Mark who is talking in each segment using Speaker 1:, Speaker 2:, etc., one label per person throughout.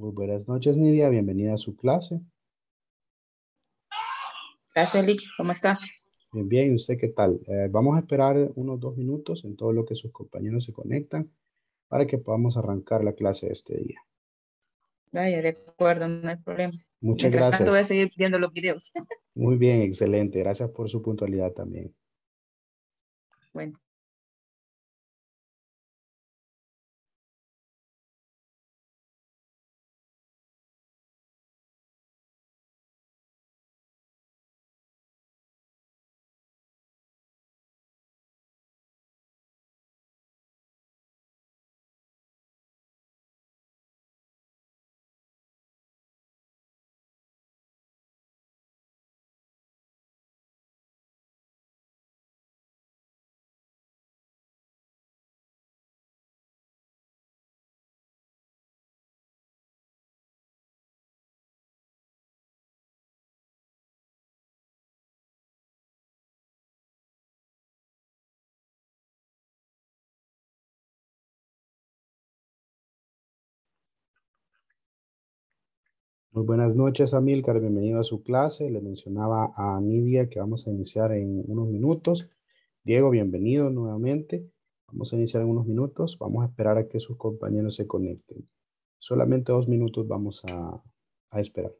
Speaker 1: Muy buenas noches, Nidia. Bienvenida a su clase.
Speaker 2: Gracias, Lick. ¿Cómo está?
Speaker 1: Bien, bien. ¿Usted qué tal? Eh, vamos a esperar unos dos minutos en todo lo que sus compañeros se conectan para que podamos arrancar la clase de este día.
Speaker 2: Vaya, de acuerdo, no hay problema.
Speaker 1: Muchas
Speaker 2: Mientras
Speaker 1: gracias.
Speaker 2: tanto voy a seguir viendo los videos.
Speaker 1: Muy bien, excelente. Gracias por su puntualidad también.
Speaker 2: Bueno.
Speaker 1: Muy buenas noches, Amílcar. Bienvenido a su clase. Le mencionaba a Nidia que vamos a iniciar en unos minutos. Diego, bienvenido nuevamente. Vamos a iniciar en unos minutos. Vamos a esperar a que sus compañeros se conecten. Solamente dos minutos vamos a, a esperar.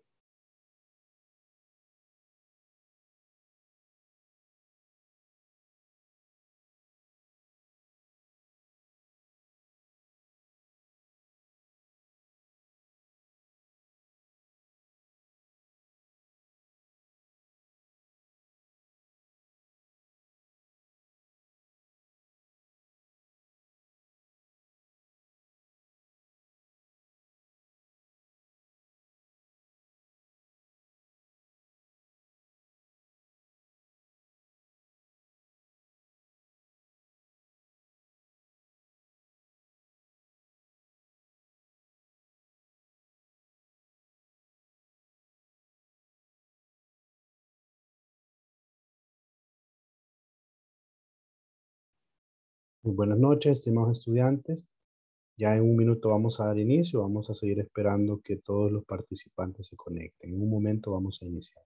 Speaker 1: Muy buenas noches, estimados estudiantes. Ya en un minuto vamos a dar inicio. Vamos a seguir esperando que todos los participantes se conecten. En un momento vamos a iniciar.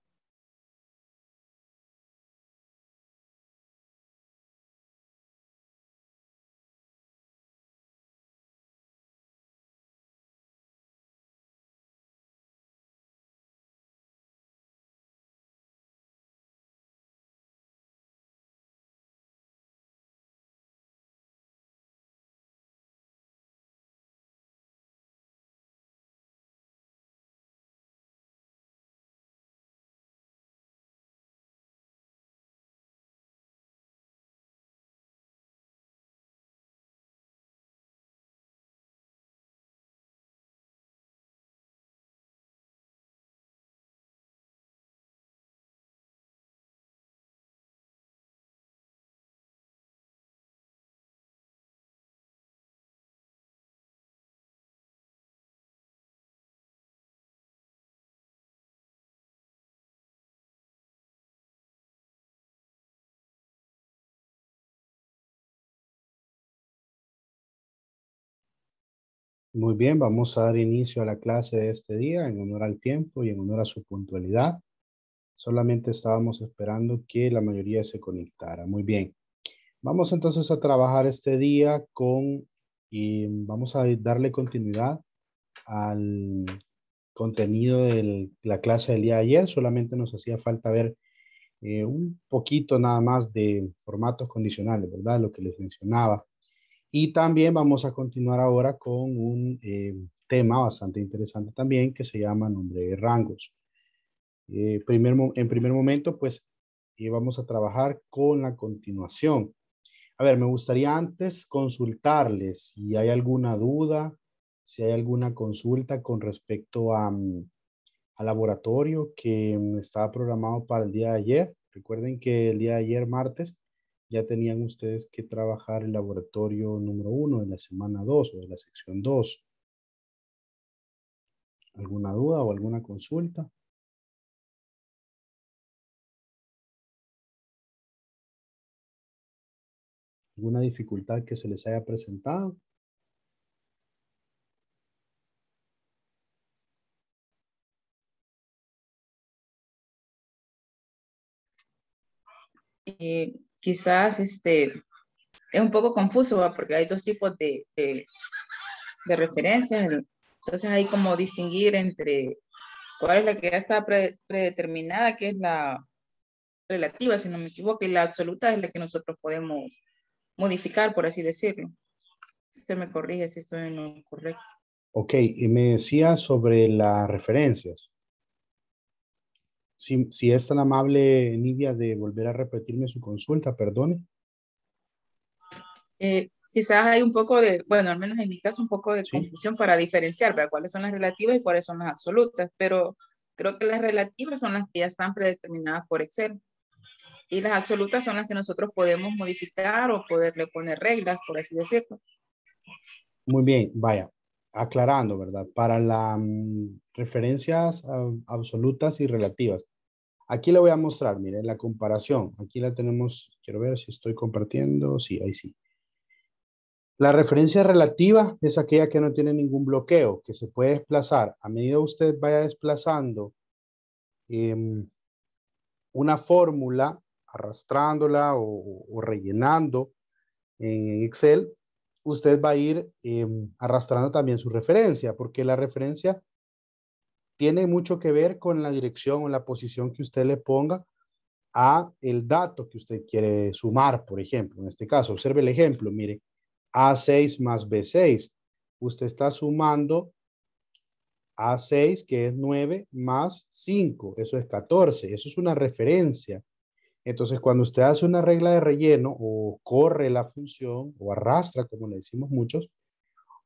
Speaker 1: Muy bien, vamos a dar inicio a la clase de este día en honor al tiempo y en honor a su puntualidad. Solamente estábamos esperando que la mayoría se conectara. Muy bien. Vamos entonces a trabajar este día con y vamos a darle continuidad al contenido de la clase del día de ayer. Solamente nos hacía falta ver eh, un poquito nada más de formatos condicionales, ¿verdad? Lo que les mencionaba. Y también vamos a continuar ahora con un eh, tema bastante interesante también que se llama nombre de rangos. Eh, primer, en primer momento, pues eh, vamos a trabajar con la continuación. A ver, me gustaría antes consultarles si hay alguna duda, si hay alguna consulta con respecto a, mm, al laboratorio que mm, estaba programado para el día de ayer. Recuerden que el día de ayer, martes, ya tenían ustedes que trabajar el laboratorio número uno de la semana dos o de la sección dos. ¿Alguna duda o alguna consulta? ¿Alguna dificultad que se les haya presentado?
Speaker 2: Eh, quizás este, es un poco confuso porque hay dos tipos de, de, de, referencias. Entonces hay como distinguir entre cuál es la que ya está predeterminada, que es la relativa, si no me equivoco, y la absoluta es la que nosotros podemos modificar, por así decirlo. Usted me corrige si estoy en lo correcto.
Speaker 1: Ok, y me decía sobre las referencias. Si, si es tan amable, Nidia, de volver a repetirme su consulta, perdone.
Speaker 2: Eh, quizás hay un poco de, bueno, al menos en mi caso, un poco de confusión para diferenciar, ¿verdad? cuáles son las relativas y cuáles son las absolutas, pero creo que las relativas son las que ya están predeterminadas por Excel y las absolutas son las que nosotros podemos modificar o poderle poner reglas, por así decirlo.
Speaker 1: Muy bien, vaya, aclarando, ¿verdad? Para las mm, referencias absolutas y relativas. Aquí le voy a mostrar, miren, la comparación. Aquí la tenemos, quiero ver si estoy compartiendo. Sí, ahí sí. La referencia relativa es aquella que no tiene ningún bloqueo, que se puede desplazar. A medida que usted vaya desplazando em, una fórmula, arrastrándola o, rellenando en Excel, usted va a ir em, arrastrando también su referencia, porque la referencia tiene mucho que ver con la dirección o la posición que usted le ponga a el dato que usted quiere sumar, por ejemplo. En este caso, observe el ejemplo, mire, A6 más B6. Usted está sumando A6, que es 9, más 5, eso es 14. Eso es una referencia. Entonces, cuando usted hace una regla de relleno o corre la función o arrastra, como le decimos muchos,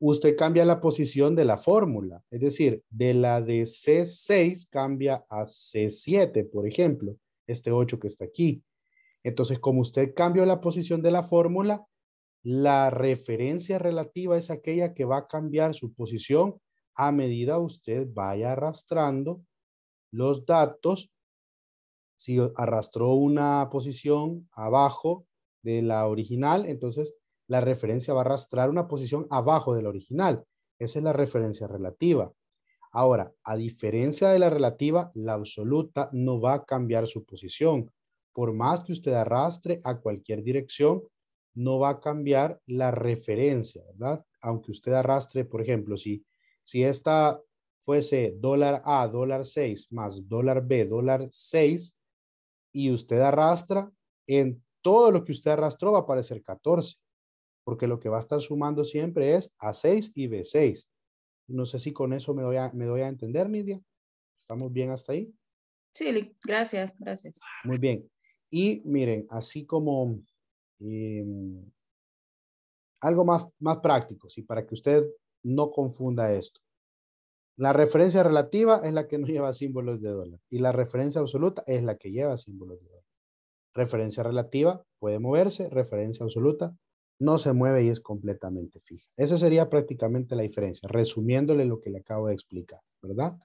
Speaker 1: usted cambia la posición de la fórmula. Es decir, de la de C6 cambia a C7, por ejemplo, este 8 que está aquí. Entonces, como usted cambia la posición de la fórmula, la referencia relativa es aquella que va a cambiar su posición a medida usted vaya arrastrando los datos si arrastró una posición abajo de la original, entonces la referencia va a arrastrar una posición abajo de la original. Esa es la referencia relativa. Ahora, a diferencia de la relativa, la absoluta no va a cambiar su posición. Por más que usted arrastre a cualquier dirección, no va a cambiar la referencia, ¿verdad? Aunque usted arrastre, por ejemplo, si, si esta fuese dólar A, dólar 6 más dólar B, dólar 6, y usted arrastra, en todo lo que usted arrastró va a aparecer 14, porque lo que va a estar sumando siempre es A6 y B6. No sé si con eso me doy a, me doy a entender, Nidia. ¿Estamos bien hasta ahí?
Speaker 2: Sí, gracias, gracias.
Speaker 1: Muy bien. Y miren, así como em, algo más, más práctico, ¿sí? para que usted no confunda esto. La referencia relativa es la que no lleva símbolos de dólar y la referencia absoluta es la que lleva símbolos de dólar. Referencia relativa puede moverse, referencia absoluta no se mueve y es completamente fija. Esa sería prácticamente la diferencia, resumiéndole lo que le acabo de explicar, ¿verdad?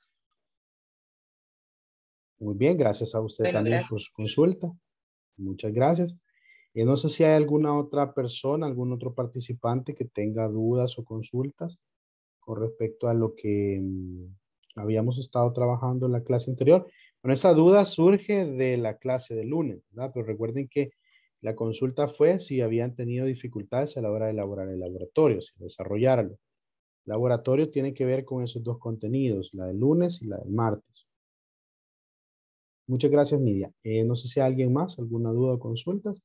Speaker 1: Muy bien, gracias a usted también por su consulta. Muchas gracias. Y no sé si hay alguna otra persona, algún otro participante que tenga dudas o consultas con respecto a lo que mm, habíamos estado trabajando en la clase anterior. Bueno, esa duda surge de la clase de lunes, ¿verdad? Pero recuerden que la consulta fue si habían tenido dificultades a la hora de elaborar el laboratorio, si desarrollarlo. El laboratorio tiene que ver con esos dos contenidos, la del lunes y la del martes. Muchas gracias, Nidia. Eh, no sé si hay alguien más, alguna duda o consultas.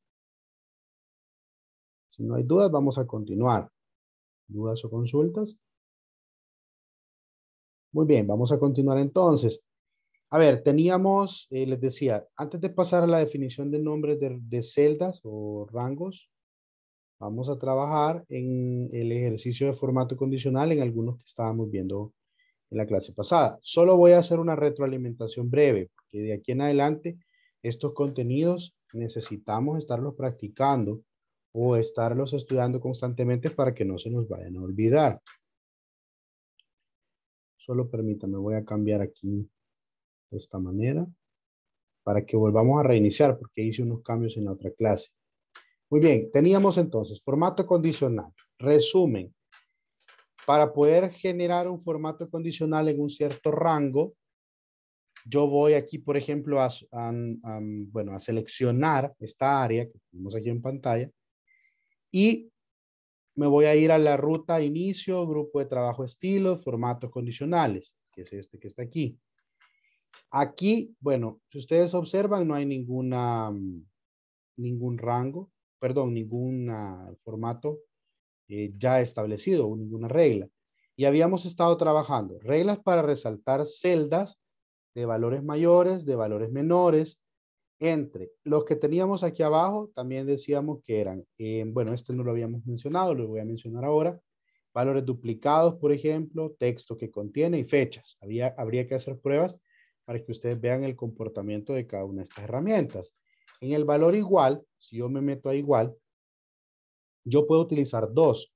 Speaker 1: Si no hay dudas, vamos a continuar. ¿Dudas o consultas? Muy bien, vamos a continuar entonces. A ver, teníamos, eh, les decía, antes de pasar a la definición de nombres de, celdas o rangos, vamos a trabajar en el ejercicio de formato condicional en algunos que estábamos viendo en la clase pasada. Solo voy a hacer una retroalimentación breve, porque de aquí en adelante estos contenidos necesitamos estarlos practicando o estarlos estudiando constantemente para que no se nos vayan a olvidar. Solo permítame, voy a cambiar aquí de esta manera para que volvamos a reiniciar porque hice unos cambios en la otra clase. Muy bien, teníamos entonces formato condicional. Resumen. Para poder generar un formato condicional en un cierto rango, yo voy aquí, por ejemplo, a, bueno, a seleccionar esta área que tenemos aquí en pantalla y me voy a ir a la ruta inicio, grupo de trabajo estilo, formatos condicionales, que es este que está aquí. Aquí, bueno, si ustedes observan, no hay ninguna, ningún rango, perdón, ningún formato eh, ya establecido, ninguna regla. Y habíamos estado trabajando reglas para resaltar celdas de valores mayores, de valores menores, entre los que teníamos aquí abajo, también decíamos que eran, eh, bueno, este no lo habíamos mencionado, lo voy a mencionar ahora, valores duplicados, por ejemplo, texto que contiene y fechas. Había, habría que hacer pruebas para que ustedes vean el comportamiento de cada una de estas herramientas. En el valor igual, si yo me meto a igual, yo puedo utilizar dos.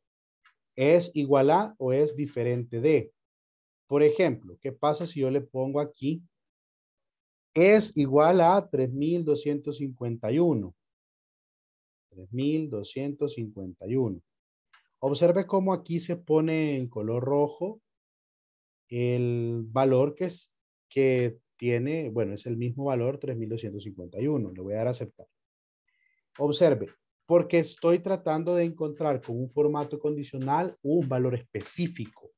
Speaker 1: ¿Es igual a o es diferente de? Por ejemplo, ¿qué pasa si yo le pongo aquí es igual a 3251. 3251. Observe cómo aquí se pone en color rojo el valor que, es, que tiene, bueno, es el mismo valor 3251. Le voy a dar a aceptar. Observe, porque estoy tratando de encontrar con un formato condicional un valor específico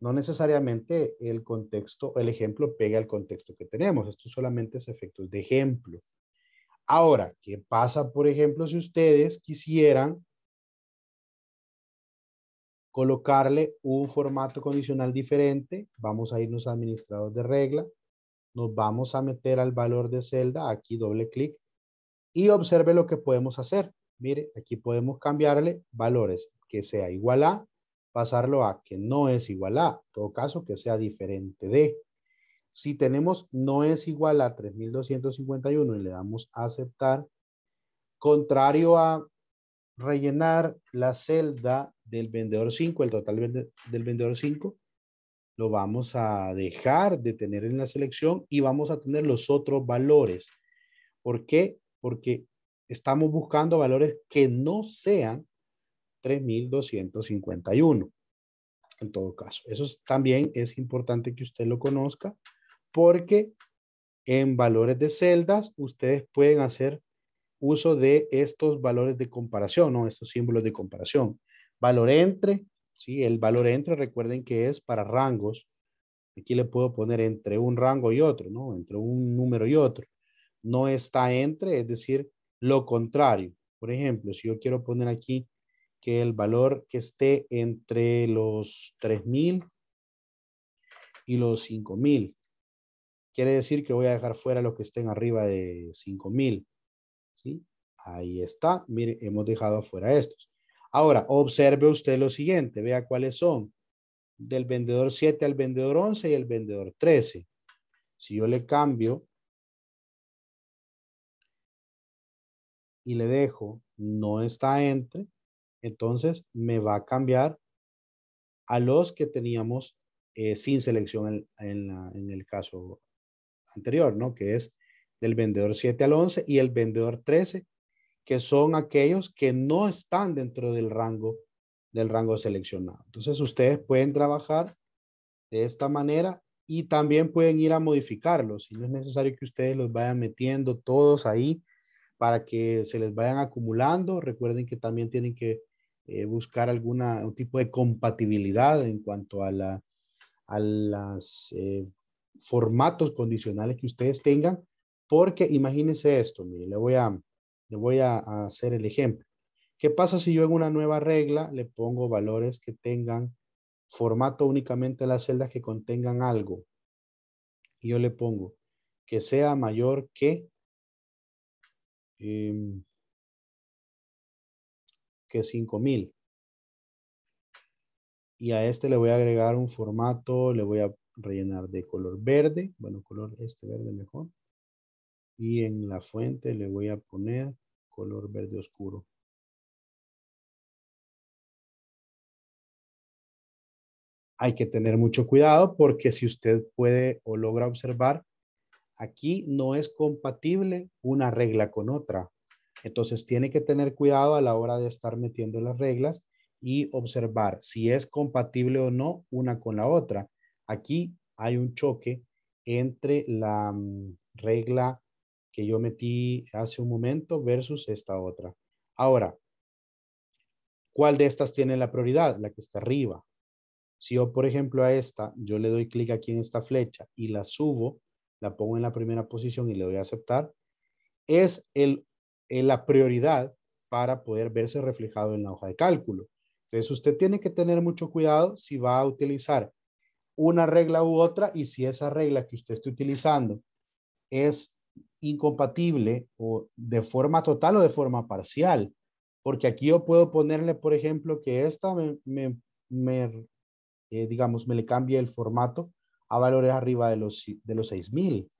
Speaker 1: no necesariamente el contexto, el ejemplo pega al contexto que tenemos. Esto solamente es efectos de ejemplo. Ahora, ¿qué pasa, por ejemplo, si ustedes quisieran colocarle un formato condicional diferente? Vamos a irnos a administrador de regla. Nos vamos a meter al valor de celda, aquí doble clic, y observe lo que podemos hacer. Mire, aquí podemos cambiarle valores que sea igual a pasarlo a que no es igual a, en todo caso que sea diferente de. Si tenemos no es igual a 3251 y le damos a aceptar, contrario a rellenar la celda del vendedor 5, el total del vendedor 5, lo vamos a dejar de tener en la selección y vamos a tener los otros valores. ¿Por qué? Porque estamos buscando valores que no sean 3.251. En todo caso, eso también es importante que usted lo conozca porque en valores de celdas ustedes pueden hacer uso de estos valores de comparación, ¿no? Estos símbolos de comparación. Valor entre, ¿sí? El valor entre, recuerden que es para rangos. Aquí le puedo poner entre un rango y otro, ¿no? Entre un número y otro. No está entre, es decir, lo contrario. Por ejemplo, si yo quiero poner aquí que el valor que esté entre los 3000 y los 5000. Quiere decir que voy a dejar fuera los que estén arriba de 5000. ¿Sí? Ahí está. Mire, hemos dejado afuera estos. Ahora, observe usted lo siguiente. Vea cuáles son. Del vendedor 7 al vendedor 11 y el vendedor 13. Si yo le cambio y le dejo no está entre, entonces me va a cambiar a los que teníamos eh, sin selección en, el caso anterior, ¿no? Que es del vendedor 7 al 11 y el vendedor 13, que son aquellos que no están dentro del rango del rango seleccionado. Entonces ustedes pueden trabajar de esta manera y también pueden ir a modificarlos. Si no es necesario que ustedes los vayan metiendo todos ahí para que se les vayan acumulando. Recuerden que también tienen que eh, buscar alguna un tipo de compatibilidad en cuanto a la a los eh, formatos condicionales que ustedes tengan, porque imagínense esto, mire, le voy a le voy a, hacer el ejemplo. ¿Qué pasa si yo en una nueva regla le pongo valores que tengan formato únicamente las celdas que contengan algo? Y yo le pongo que sea mayor que em, que 5000. Y a este le voy a agregar un formato, le voy a rellenar de color verde, bueno, color este verde mejor. Y en la fuente le voy a poner color verde oscuro. Hay que tener mucho cuidado porque si usted puede o logra observar, aquí no es compatible una regla con otra. Entonces tiene que tener cuidado a la hora de estar metiendo las reglas y observar si es compatible o no una con la otra. Aquí hay un choque entre la mm, regla que yo metí hace un momento versus esta otra. Ahora, ¿cuál de estas tiene la prioridad? La que está arriba. Si yo, por ejemplo, a esta, yo le doy clic aquí en esta flecha y la subo, la pongo en la primera posición y le doy a aceptar, es el, la prioridad para poder verse reflejado en la hoja de cálculo. Entonces, usted tiene que tener mucho cuidado si va a utilizar una regla u otra y si esa regla que usted esté utilizando es incompatible o de forma total o de forma parcial. Porque aquí yo puedo ponerle, por ejemplo, que esta me, eh, digamos, me le cambie el formato a valores arriba de los, de los 6000.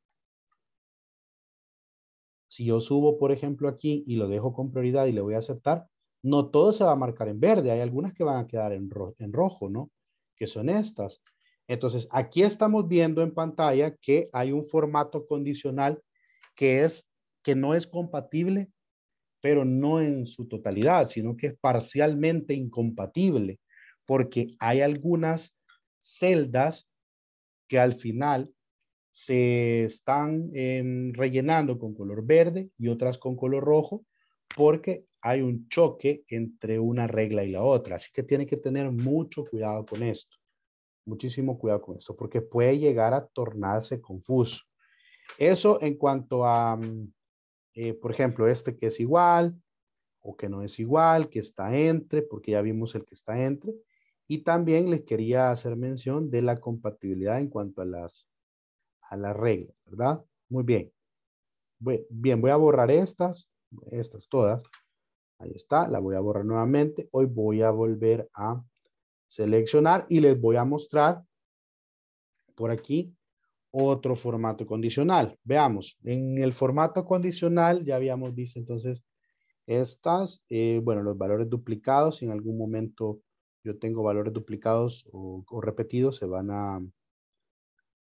Speaker 1: Si yo subo, por ejemplo, aquí y lo dejo con prioridad y le voy a aceptar, no todo se va a marcar en verde. Hay algunas que van a quedar en rojo, ¿no? Que son estas. Entonces, aquí estamos viendo en pantalla que hay un formato condicional que es que no es compatible, pero no en su totalidad, sino que es parcialmente incompatible, porque hay algunas celdas que al final se están em, rellenando con color verde y otras con color rojo, porque hay un choque entre una regla y la otra. Así que tiene que tener mucho cuidado con esto. Muchísimo cuidado con esto, porque puede llegar a tornarse confuso. Eso en cuanto a, mm, eh, por ejemplo, este que es igual o que no es igual, que está entre, porque ya vimos el que está entre. Y también les quería hacer mención de la compatibilidad en cuanto a las, a las reglas, ¿verdad? Muy bien. Bien, voy a borrar estas, estas todas. Ahí está, la voy a borrar nuevamente. Hoy voy a volver a seleccionar y les voy a mostrar por aquí otro formato condicional. Veamos, en el formato condicional ya habíamos visto entonces estas, eh, bueno, los valores duplicados, si en algún momento yo tengo valores duplicados o, repetidos, se van a,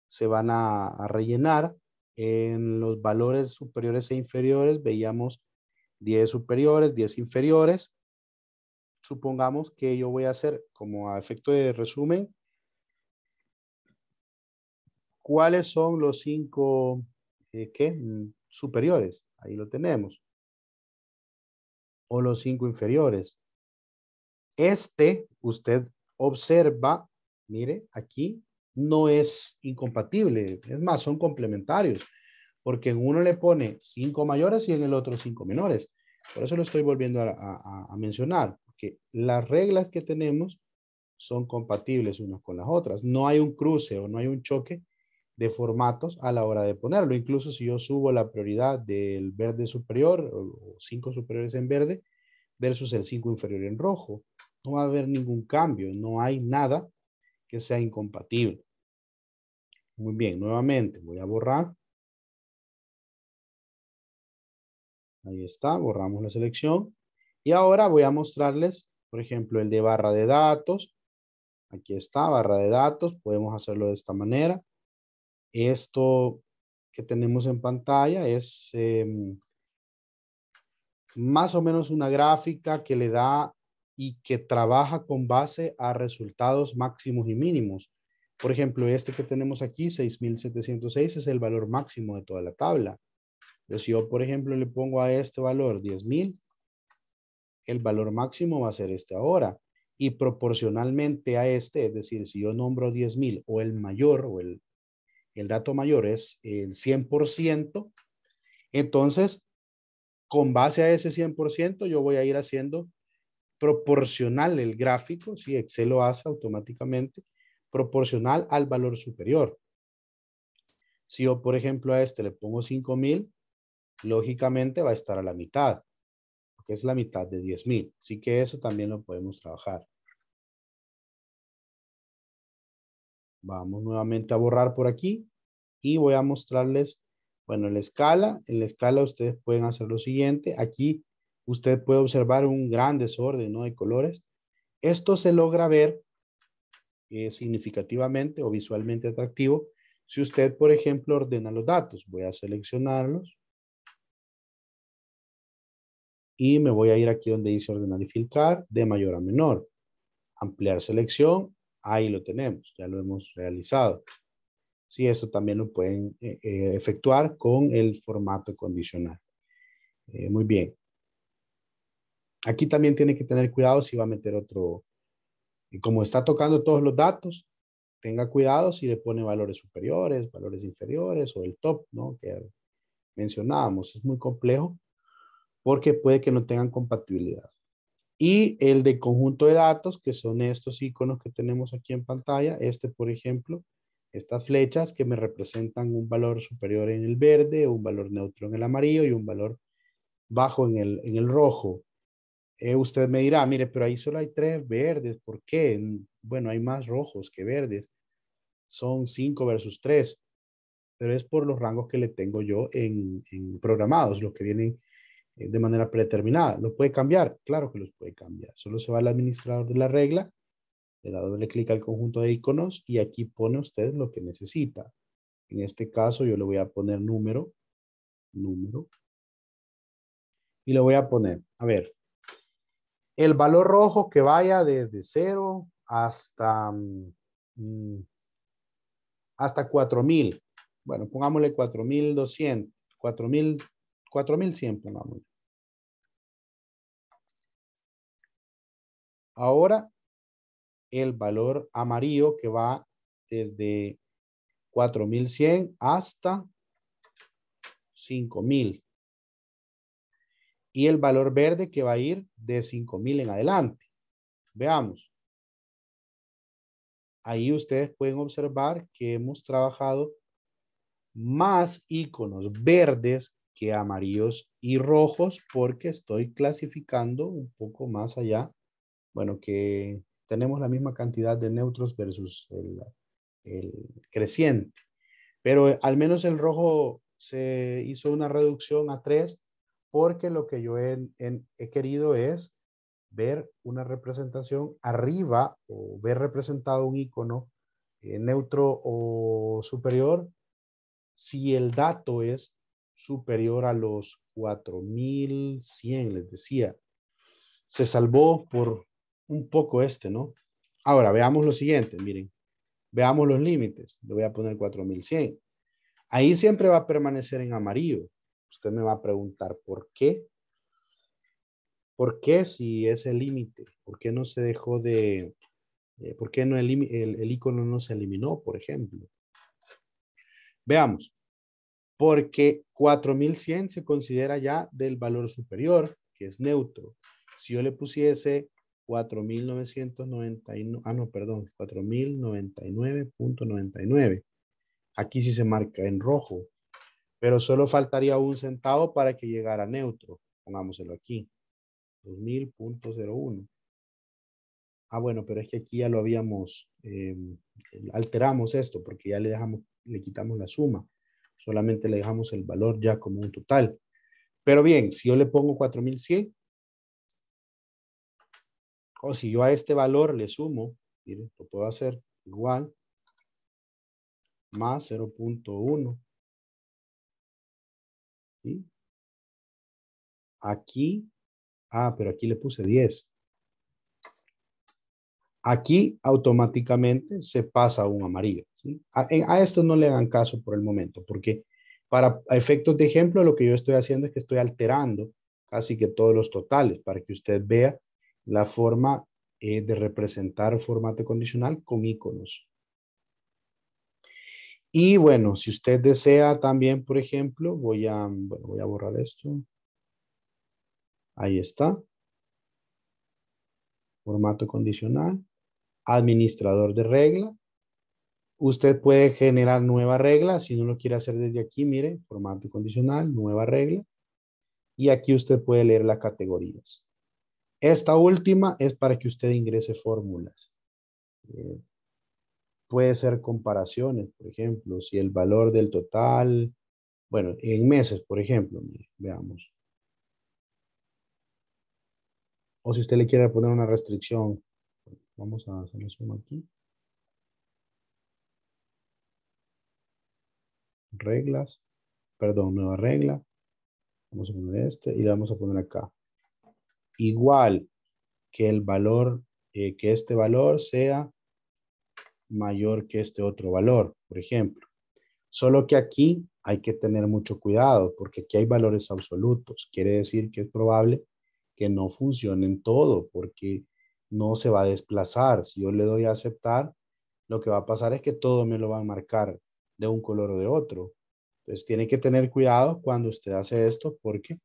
Speaker 1: se van a, rellenar. En los valores superiores e inferiores veíamos 10 superiores, 10 inferiores. Supongamos que yo voy a hacer como a efecto de resumen, ¿Cuáles son los cinco eh, ¿qué? Mm, superiores? Ahí lo tenemos. O los cinco inferiores. Este, usted observa, mire, aquí no es incompatible. Es más, son complementarios. Porque en uno le pone cinco mayores y en el otro cinco menores. Por eso lo estoy volviendo a, a mencionar. Porque las reglas que tenemos son compatibles unas con las otras. No hay un cruce o no hay un choque de formatos a la hora de ponerlo. Incluso si yo subo la prioridad del verde superior o cinco superiores en verde versus el cinco inferior en rojo, no va a haber ningún cambio. No hay nada que sea incompatible. Muy bien, nuevamente voy a borrar. Ahí está, borramos la selección. Y ahora voy a mostrarles, por ejemplo, el de barra de datos. Aquí está, barra de datos. Podemos hacerlo de esta manera. Esto que tenemos en pantalla es em, más o menos una gráfica que le da y que trabaja con base a resultados máximos y mínimos. Por ejemplo, este que tenemos aquí, 6,706, es el valor máximo de toda la tabla. si yo, por ejemplo, le pongo a este valor 10,000, el valor máximo va a ser este ahora. Y proporcionalmente a este, es decir, si yo nombro 10,000 o el mayor o el el dato mayor es el 100%, entonces, con base a ese 100%, yo voy a ir haciendo proporcional el gráfico, si Excel lo hace automáticamente, proporcional al valor superior. Si yo, por ejemplo, a este le pongo 5000, lógicamente va a estar a la mitad, porque es la mitad de 10000. Así que eso también lo podemos trabajar. Vamos nuevamente a borrar por aquí y voy a mostrarles, bueno, la escala. En la escala ustedes pueden hacer lo siguiente. Aquí usted puede observar un gran desorden ¿no? de colores. Esto se logra ver eh, significativamente o visualmente atractivo si usted, por ejemplo, ordena los datos. Voy a seleccionarlos. Y me voy a ir aquí donde dice ordenar y filtrar de mayor a menor. Ampliar selección Ahí lo tenemos, ya lo hemos realizado. Sí, eso también lo pueden eh, eh, efectuar con el formato condicional. Eh, muy bien. Aquí también tiene que tener cuidado si va a meter otro. Y como está tocando todos los datos, tenga cuidado si le pone valores superiores, valores inferiores o el top, ¿no? Que mencionábamos. Es muy complejo porque puede que no tengan compatibilidad. Y el de conjunto de datos, que son estos iconos que tenemos aquí en pantalla. Este, por ejemplo, estas flechas que me representan un valor superior en el verde, un valor neutro en el amarillo y un valor bajo en el, en el rojo. Eh, usted me dirá, mire, pero ahí solo hay tres verdes. ¿Por qué? Bueno, hay más rojos que verdes. Son cinco versus tres. Pero es por los rangos que le tengo yo en, programados, los que vienen de manera predeterminada. ¿Lo puede cambiar? Claro que los puede cambiar. Solo se va al administrador de la regla le da doble clic al conjunto de iconos y aquí pone usted lo que necesita. En este caso yo le voy a poner número, número, y le voy a poner, a ver, el valor rojo que vaya desde 0 hasta, mm, hasta 4000. Bueno, pongámosle 4200, 4000, 4100 pongámosle. Ahora el valor amarillo que va desde 4100 hasta 5000. Y el valor verde que va a ir de 5000 en adelante. Veamos. Ahí ustedes pueden observar que hemos trabajado más iconos verdes que amarillos y rojos porque estoy clasificando un poco más allá. Bueno, que tenemos la misma cantidad de neutros versus el, creciente. Pero al menos el rojo se hizo una reducción a 3 porque lo que yo he, querido es ver una representación arriba o ver representado un icono eh, neutro o superior si el dato es superior a los 4100, les decía. Se salvó por un poco este, ¿no? Ahora, veamos lo siguiente, miren. Veamos los límites. Le voy a poner 4100. Ahí siempre va a permanecer en amarillo. Usted me va a preguntar, ¿por qué? ¿Por qué si es el límite? ¿Por qué no se dejó de... Eh, ¿Por qué no el, icono no se eliminó, por ejemplo? Veamos. Porque 4100 se considera ya del valor superior, que es neutro. Si yo le pusiese 4.999, ah no, perdón, 4.099.99. Aquí sí se marca en rojo, pero solo faltaría un centavo para que llegara neutro. Pongámoselo aquí, 2000.01. Ah, bueno, pero es que aquí ya lo habíamos, em, alteramos esto porque ya le dejamos, le quitamos la suma. Solamente le dejamos el valor ya como un total. Pero bien, si yo le pongo 4100, o si yo a este valor le sumo, miren, lo puedo hacer igual más 0.1. ¿Sí? Aquí, ah, pero aquí le puse 10. Aquí automáticamente se pasa a un amarillo. A, a, esto no le hagan caso por el momento, porque para efectos de ejemplo, lo que yo estoy haciendo es que estoy alterando casi que todos los totales para que usted vea la forma eh, de representar formato condicional con iconos. Y bueno, si usted desea también, por ejemplo, voy a, voy a borrar esto. Ahí está. Formato condicional. Administrador de regla. Usted puede generar nueva regla. Si no lo quiere hacer desde aquí, mire, formato condicional, nueva regla. Y aquí usted puede leer las categorías. Esta última es para que usted ingrese fórmulas. Eh, puede ser comparaciones, por ejemplo, si el valor del total, bueno, en meses, por ejemplo, veamos. O si usted le quiere poner una restricción, vamos a hacer suma aquí. Reglas, perdón, nueva regla. Vamos a poner este y le vamos a poner acá igual que el valor, eh, que este valor sea mayor que este otro valor, por ejemplo. Solo que aquí hay que tener mucho cuidado porque aquí hay valores absolutos. Quiere decir que es probable que no funcione en todo porque no se va a desplazar. Si yo le doy a aceptar, lo que va a pasar es que todo me lo va a marcar de un color o de otro. Entonces tiene que tener cuidado cuando usted hace esto porque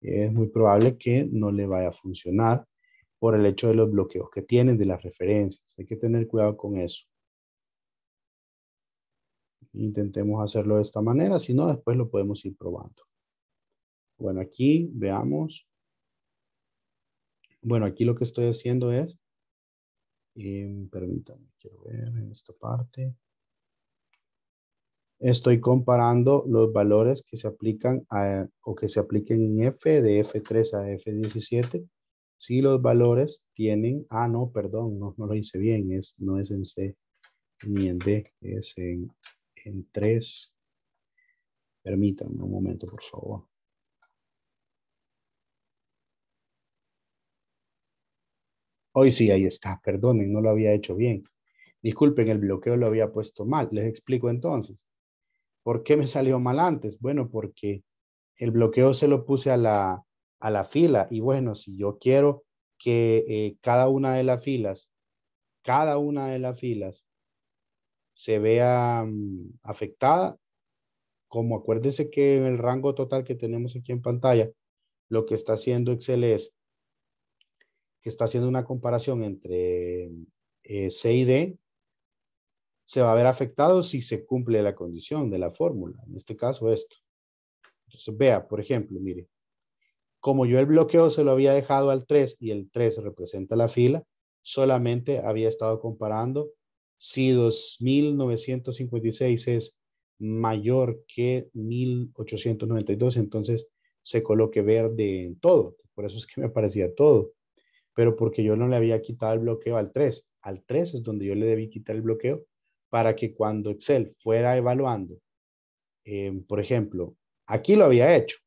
Speaker 1: es muy probable que no le vaya a funcionar por el hecho de los bloqueos que tienen de las referencias. Hay que tener cuidado con eso. Intentemos hacerlo de esta manera, si no, después lo podemos ir probando. Bueno, aquí veamos. Bueno, aquí lo que estoy haciendo es, eh, permítanme, quiero ver en esta parte estoy comparando los valores que se aplican a, o que se apliquen en F de F3 a F17. Si los valores tienen, ah, no, perdón, no, no lo hice bien, es, no es en C ni en D, es en, en 3. Permítanme un momento, por favor. Hoy sí, ahí está, perdonen, no lo había hecho bien. Disculpen, el bloqueo lo había puesto mal. Les explico entonces. ¿Por qué me salió mal antes? Bueno, porque el bloqueo se lo puse a la, a la fila y bueno, si yo quiero que eh, cada una de las filas, cada una de las filas se vea mm, afectada, como acuérdese que en el rango total que tenemos aquí en pantalla, lo que está haciendo Excel es que está haciendo una comparación entre eh, C y D se va a ver afectado si se cumple la condición de la fórmula. En este caso, esto. Entonces, vea, por ejemplo, mire, como yo el bloqueo se lo había dejado al 3 y el 3 representa la fila, solamente había estado comparando si 2956 es mayor que 1892, entonces se coloque verde en todo. Por eso es que me aparecía todo. Pero porque yo no le había quitado el bloqueo al 3. Al 3 es donde yo le debí quitar el bloqueo para que cuando Excel fuera evaluando, em, por ejemplo, aquí lo había hecho,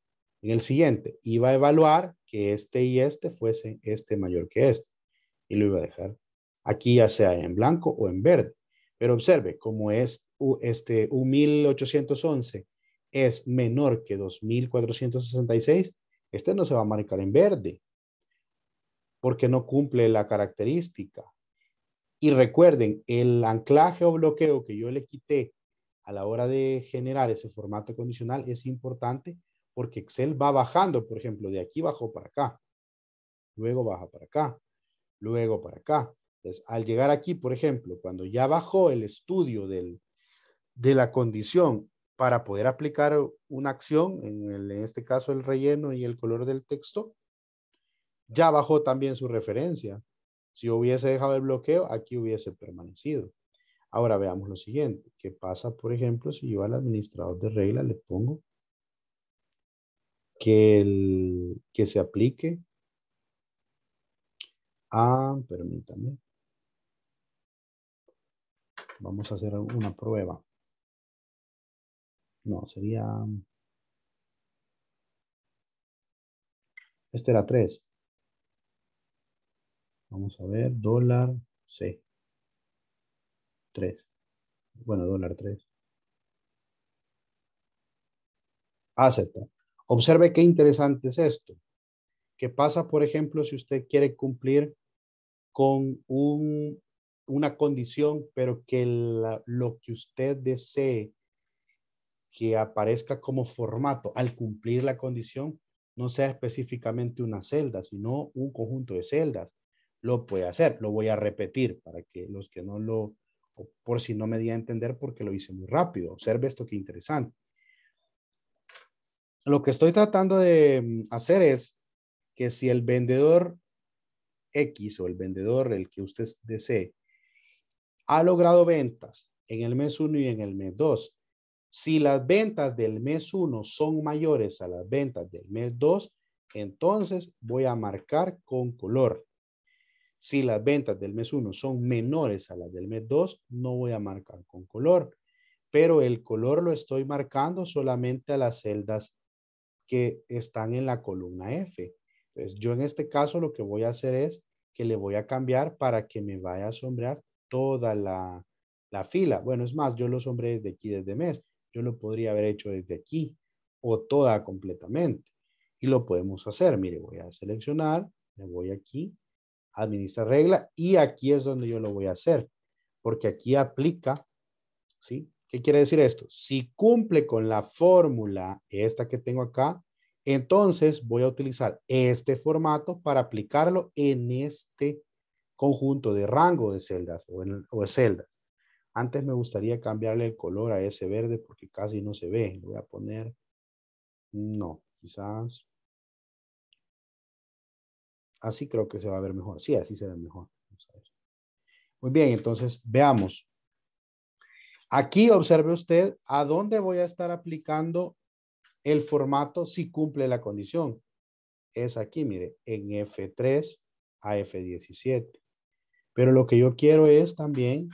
Speaker 1: en el siguiente iba a evaluar que este y este fuese este mayor que este y lo iba a dejar aquí ya sea en blanco o en verde. Pero observe, como es este 1811 es menor que 2466, este no se va a marcar en verde porque no cumple la característica. Y recuerden, el anclaje o bloqueo que yo le quité a la hora de generar ese formato condicional es importante porque Excel va bajando, por ejemplo, de aquí bajó para acá, luego baja para acá, luego para acá. Entonces, al llegar aquí, por ejemplo, cuando ya bajó el estudio del, de la condición para poder aplicar una acción, en, en este caso el relleno y el color del texto, ya bajó también su referencia. Si hubiese dejado el bloqueo, aquí hubiese permanecido. Ahora veamos lo siguiente. ¿Qué pasa, por ejemplo, si yo al administrador de reglas le pongo que, el, que se aplique a, permítame, vamos a hacer una prueba. No, sería, este era 3. Vamos a ver, dólar C. 3. Bueno, dólar 3. Acepta. Observe qué interesante es esto. ¿Qué pasa, por ejemplo, si usted quiere cumplir con un, una condición, pero que lo que usted desee que aparezca como formato al cumplir la condición no sea específicamente una celda, sino un conjunto de celdas lo puede hacer. Lo voy a repetir para que los que no lo, por si no me di a entender porque lo hice muy rápido. Observe esto que interesante. Lo que estoy tratando de mm, hacer es que si el vendedor X o el vendedor, el que usted desee, ha logrado ventas en el mes 1 y en el mes 2, si las ventas del mes 1 son mayores a las ventas del mes 2, entonces voy a marcar con color. Si las ventas del mes 1 son menores a las del mes 2, no voy a marcar con color, pero el color lo estoy marcando solamente a las celdas que están en la columna F. Entonces, yo en este caso lo que voy a hacer es que le voy a cambiar para que me vaya a sombrear toda la, la fila. Bueno, es más, yo lo sombré desde aquí, desde mes, yo lo podría haber hecho desde aquí o toda completamente. Y lo podemos hacer. Mire, voy a seleccionar, me voy aquí, administra regla y aquí es donde yo lo voy a hacer. Porque aquí aplica, ¿sí? ¿Qué quiere decir esto? Si cumple con la fórmula, esta que tengo acá, entonces voy a utilizar este formato para aplicarlo en este conjunto de rango de celdas o, en, o de celdas. Antes me gustaría cambiarle el color a ese verde porque casi no se ve. voy a poner, no, quizás. Así creo que se va a ver mejor. Sí, así se ve mejor. Muy bien, entonces veamos. Aquí observe usted a dónde voy a estar aplicando el formato si cumple la condición. Es aquí, mire, en F3 a F17. Pero lo que yo quiero es también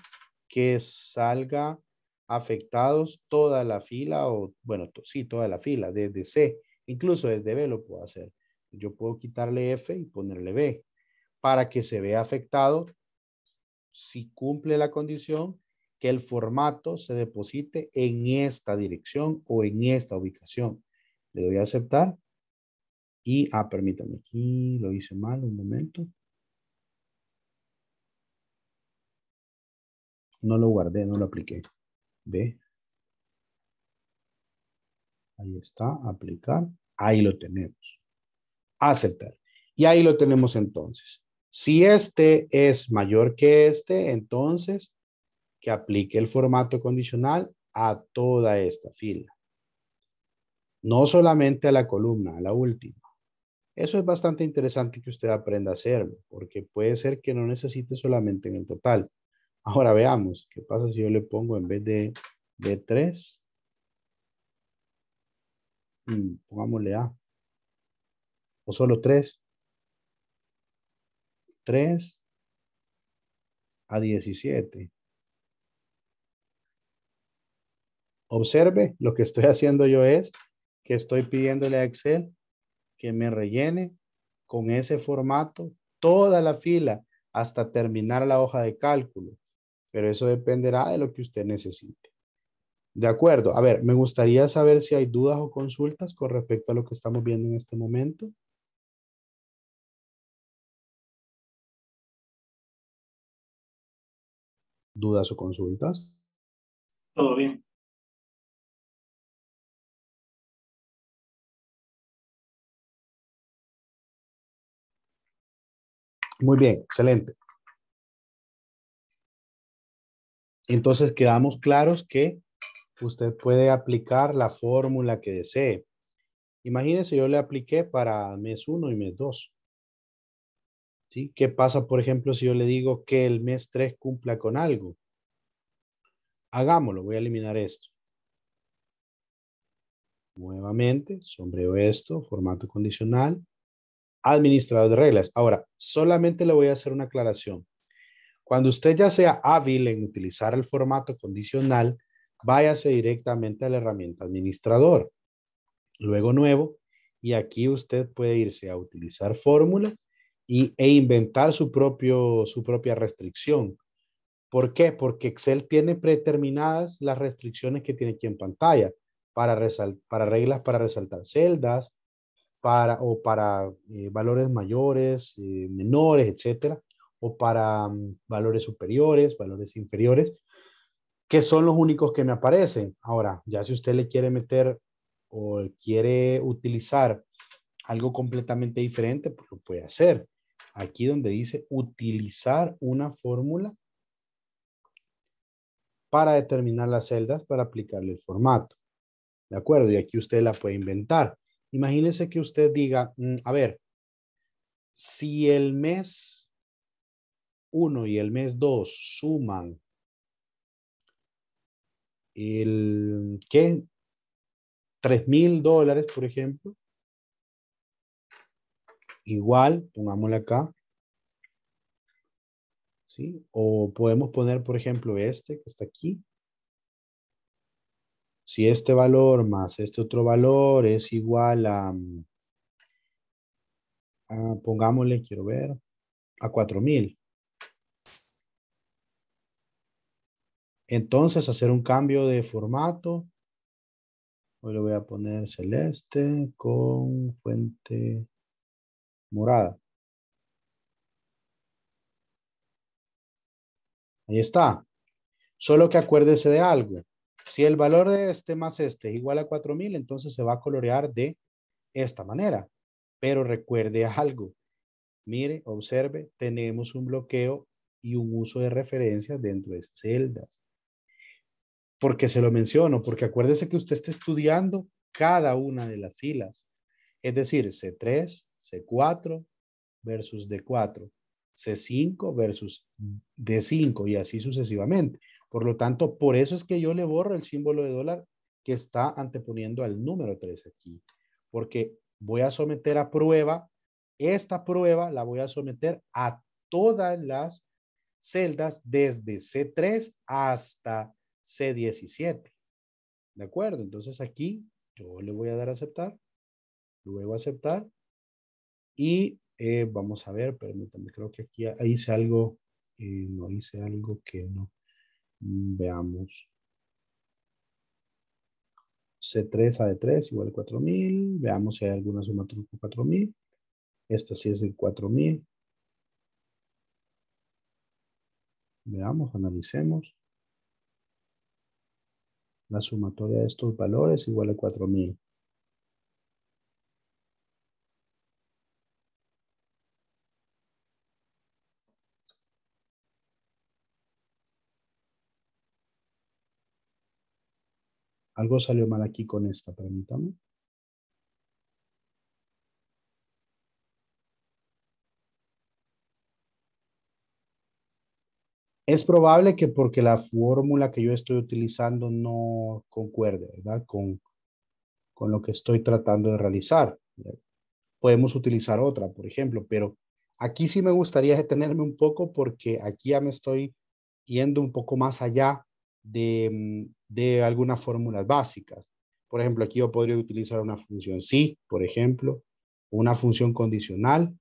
Speaker 1: que salga afectados toda la fila o, bueno, sí, toda la fila, desde C, incluso desde B lo puedo hacer. Yo puedo quitarle F y ponerle B para que se vea afectado si cumple la condición que el formato se deposite en esta dirección o en esta ubicación. Le doy a aceptar y, ah, permítame, aquí lo hice mal un momento. No lo guardé, no lo apliqué. Ve. Ahí está, aplicar. Ahí lo tenemos. Aceptar. Y ahí lo tenemos entonces. Si este es mayor que este, entonces que aplique el formato condicional a toda esta fila. No solamente a la columna, a la última. Eso es bastante interesante que usted aprenda a hacerlo, porque puede ser que no necesite solamente en el total. Ahora veamos, ¿qué pasa si yo le pongo en vez de, de 3? Mm, pongámosle A. O solo 3. 3 a 17. Observe, lo que estoy haciendo yo es que estoy pidiéndole a Excel que me rellene con ese formato toda la fila hasta terminar la hoja de cálculo pero eso dependerá de lo que usted necesite. De acuerdo. A ver, me gustaría saber si hay dudas o consultas con respecto a lo que estamos viendo en este momento. ¿Dudas o consultas?
Speaker 3: Todo bien.
Speaker 1: Muy bien, excelente. Entonces quedamos claros que usted puede aplicar la fórmula que desee. Imagínese, yo le apliqué para mes 1 y mes 2. ¿Sí? ¿Qué pasa, por ejemplo, si yo le digo que el mes 3 cumpla con algo? Hagámoslo, voy a eliminar esto. Nuevamente, sombreo esto, formato condicional, administrador de reglas. Ahora, solamente le voy a hacer una aclaración. Cuando usted ya sea hábil en utilizar el formato condicional, váyase directamente a la herramienta administrador. Luego nuevo, y aquí usted puede irse a utilizar fórmula y, e inventar su, propio, su propia restricción. ¿Por qué? Porque Excel tiene predeterminadas las restricciones que tiene aquí en pantalla para, para reglas para resaltar celdas, para, o para eh, valores mayores, eh, menores, etcétera o para mm, valores superiores, valores inferiores, que son los únicos que me aparecen. Ahora, ya si usted le quiere meter o quiere utilizar algo completamente diferente, pues lo puede hacer. Aquí donde dice utilizar una fórmula para determinar las celdas para aplicarle el formato. ¿De acuerdo? Y aquí usted la puede inventar. Imagínese que usted diga, mm, a ver, si el mes 1 y el mes 2 suman el, ¿qué? 3 mil dólares, por ejemplo. Igual, pongámosle acá. ¿Sí? O podemos poner, por ejemplo, este que está aquí. Si este valor más este otro valor es igual a, pongámosle, quiero ver, a 4000. Entonces, hacer un cambio de formato Hoy le voy a poner celeste con fuente morada. Ahí está. Solo que acuérdese de algo. Si el valor de este más este es igual a 4000, entonces se va a colorear de esta manera. Pero recuerde algo. Mire, observe, tenemos un bloqueo y un uso de referencias dentro de esas celdas. Porque se lo menciono, porque acuérdese que usted está estudiando cada una de las filas. Es decir, C3, C4 versus D4, C5 versus D5 y así sucesivamente. Por lo tanto, por eso es que yo le borro el símbolo de dólar que está anteponiendo al número 3 aquí. Porque voy a someter a prueba, esta prueba la voy a someter a todas las celdas desde C3 hasta C17. ¿De acuerdo? Entonces aquí yo le voy a dar a aceptar, luego aceptar y eh, vamos a ver, permítame, creo que aquí hice algo, eh, no hice algo que no. Mm, veamos. C3 a D3 igual a 4000. Veamos si hay alguna suma con 4000. Esta sí es de 4000. Veamos, analicemos. La sumatoria de estos valores igual a 4000. Algo salió mal aquí con esta, permítame. Es probable que porque la fórmula que yo estoy utilizando no concuerde, ¿verdad? Con, con lo que estoy tratando de realizar. Podemos utilizar otra, por ejemplo, pero aquí sí me gustaría detenerme un poco porque aquí ya me estoy yendo un poco más allá de, mm, de algunas fórmulas básicas. Por ejemplo, aquí yo podría utilizar una función sí, por ejemplo, una función condicional,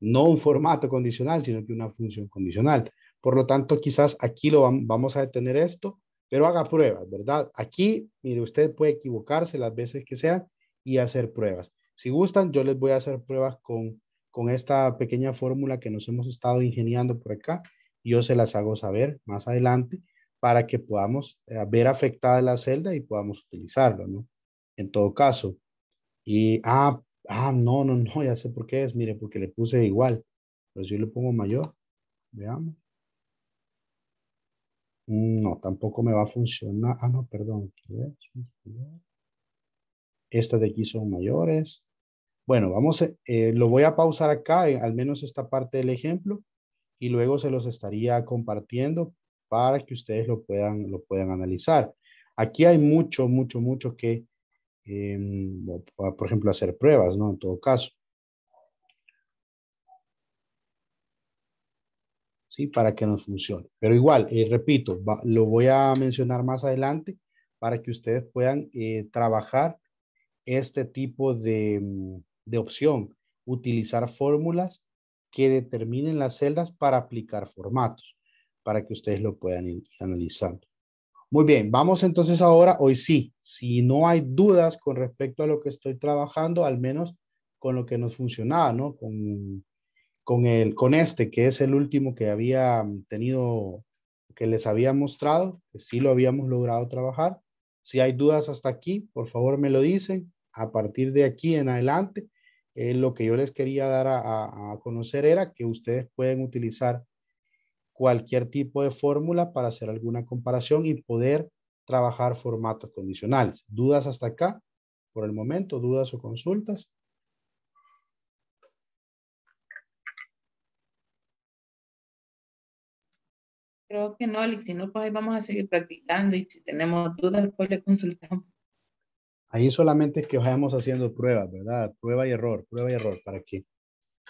Speaker 1: no un formato condicional, sino que una función condicional. Por lo tanto, quizás aquí lo vamos a detener esto, pero haga pruebas, ¿verdad? Aquí, mire, usted puede equivocarse las veces que sea y hacer pruebas. Si gustan, yo les voy a hacer pruebas con, con esta pequeña fórmula que nos hemos estado ingeniando por acá. Yo se las hago saber más adelante para que podamos eh, ver afectada la celda y podamos utilizarlo, ¿no? En todo caso. Y, ah, ah, no, no, no, ya sé por qué es, mire, porque le puse igual. Pero si yo le pongo mayor, veamos. Mm, no, tampoco me va a funcionar. Ah, no, perdón. Estas de aquí son mayores. Bueno, vamos, eh, lo voy a pausar acá, al menos esta parte del ejemplo, y luego se los estaría compartiendo para que ustedes lo puedan, lo puedan analizar. Aquí hay mucho, mucho, mucho que, em, por ejemplo, hacer pruebas, ¿no? En todo caso. ¿Sí? Para que nos funcione. Pero igual, eh, repito, lo voy a mencionar más adelante para que ustedes puedan eh, trabajar este tipo de, mm, de opción, utilizar fórmulas que determinen las celdas para aplicar formatos para que ustedes lo puedan ir analizando. Muy bien, vamos entonces ahora, hoy sí, si no hay dudas con respecto a lo que estoy trabajando, al menos con lo que nos funcionaba, ¿no? Con, con, el, con este, que es el último que había tenido, que les había mostrado, que sí lo habíamos logrado trabajar. Si hay dudas hasta aquí, por favor me lo dicen. A partir de aquí en adelante, eh, lo que yo les quería dar a, a conocer era que ustedes pueden utilizar cualquier tipo de fórmula para hacer alguna comparación y poder trabajar formatos condicionales. ¿Dudas hasta acá? Por el momento, dudas o consultas.
Speaker 2: Creo que no, Alex, si no, pues ahí vamos a seguir practicando y si tenemos dudas, pues le consultamos.
Speaker 1: Ahí solamente es que vayamos haciendo pruebas, ¿verdad? Prueba y error, prueba y error, para que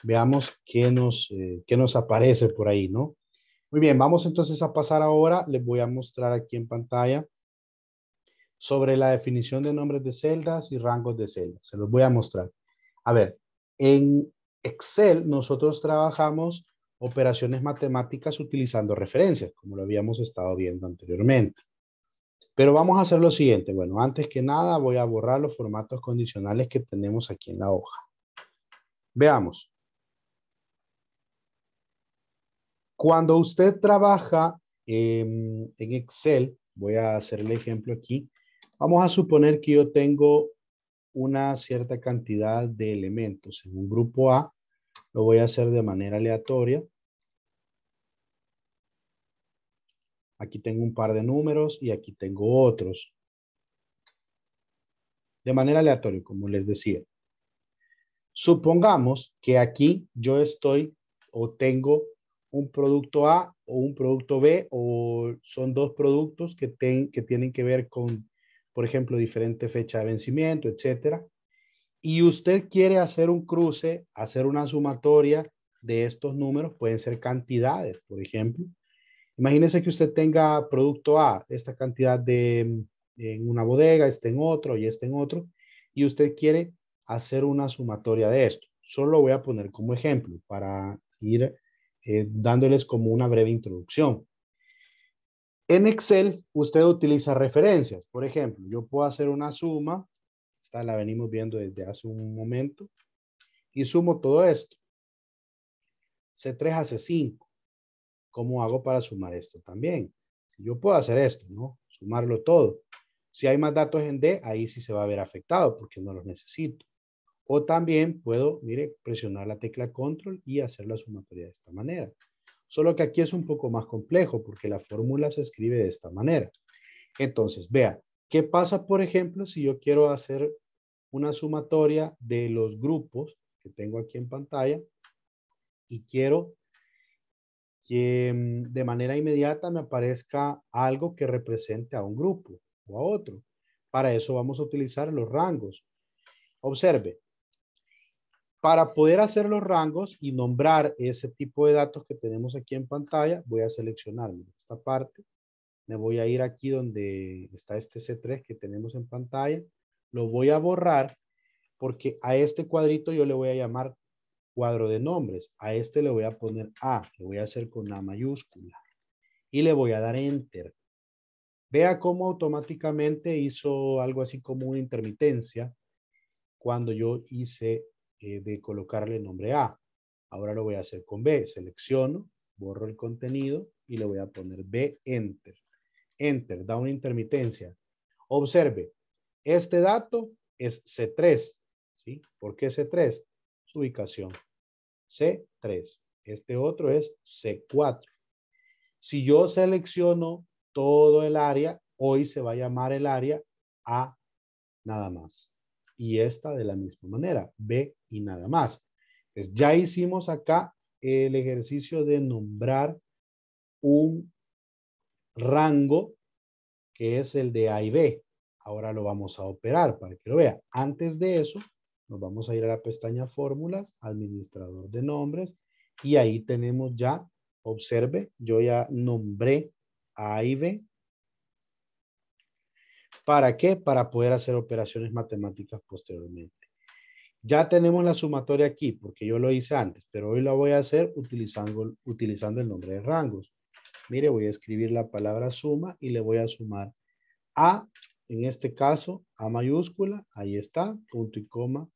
Speaker 1: veamos qué nos, eh, qué nos aparece por ahí, ¿no? Muy bien, vamos entonces a pasar ahora. Les voy a mostrar aquí en pantalla sobre la definición de nombres de celdas y rangos de celdas. Se los voy a mostrar. A ver, en Excel nosotros trabajamos operaciones matemáticas utilizando referencias, como lo habíamos estado viendo anteriormente. Pero vamos a hacer lo siguiente. Bueno, antes que nada voy a borrar los formatos condicionales que tenemos aquí en la hoja. Veamos. Cuando usted trabaja en Excel, voy a hacer el ejemplo aquí, vamos a suponer que yo tengo una cierta cantidad de elementos en un grupo A, lo voy a hacer de manera aleatoria. Aquí tengo un par de números y aquí tengo otros. De manera aleatoria, como les decía. Supongamos que aquí yo estoy o tengo un producto A o un producto B o son dos productos que, que tienen que ver con, por ejemplo, diferente fecha de vencimiento, etcétera. Y usted quiere hacer un cruce, hacer una sumatoria de estos números, pueden ser cantidades, por ejemplo. Imagínese que usted tenga producto A, esta cantidad de en una bodega, este en otro y este en otro, y usted quiere hacer una sumatoria de esto. Solo voy a poner como ejemplo para ir eh, dándoles como una breve introducción. En Excel, usted utiliza referencias. Por ejemplo, yo puedo hacer una suma, esta la venimos viendo desde hace un momento, y sumo todo esto. C3 a C5. ¿Cómo hago para sumar esto también? Yo puedo hacer esto, ¿no? Sumarlo todo. Si hay más datos en D, ahí sí se va a ver afectado porque no los necesito. O también puedo, mire, presionar la tecla control y hacer la sumatoria de esta manera. Solo que aquí es un poco más complejo porque la fórmula se escribe de esta manera. Entonces, vea, ¿qué pasa, por ejemplo, si yo quiero hacer una sumatoria de los grupos que tengo aquí en pantalla y quiero que mm, de manera inmediata me aparezca algo que represente a un grupo o a otro? Para eso vamos a utilizar los rangos. Observe, para poder hacer los rangos y nombrar ese tipo de datos que tenemos aquí en pantalla, voy a seleccionar esta parte. Me voy a ir aquí donde está este C3 que tenemos en pantalla. Lo voy a borrar porque a este cuadrito yo le voy a llamar cuadro de nombres. A este le voy a poner A, le voy a hacer con A mayúscula. Y le voy a dar Enter. Vea cómo automáticamente hizo algo así como una intermitencia cuando yo hice eh, de colocarle nombre A. Ahora lo voy a hacer con B. Selecciono, borro el contenido y le voy a poner B, Enter. Enter, da una intermitencia. Observe, este dato es C3. ¿sí? ¿Por qué C3? Su ubicación. C3. Este otro es C4. Si yo selecciono todo el área, hoy se va a llamar el área A nada más y esta de la misma manera, B y nada más. Pues ya hicimos acá el ejercicio de nombrar un rango que es el de A y B. Ahora lo vamos a operar para que lo vea. Antes de eso, nos vamos a ir a la pestaña fórmulas, administrador de nombres, y ahí tenemos ya, observe, yo ya nombré A y B ¿Para qué? Para poder hacer operaciones matemáticas posteriormente. Ya tenemos la sumatoria aquí, porque yo lo hice antes, pero hoy la voy a hacer utilizando, utilizando el nombre de rangos. Mire, voy a escribir la palabra suma y le voy a sumar A, en este caso, A mayúscula, ahí está, punto y coma,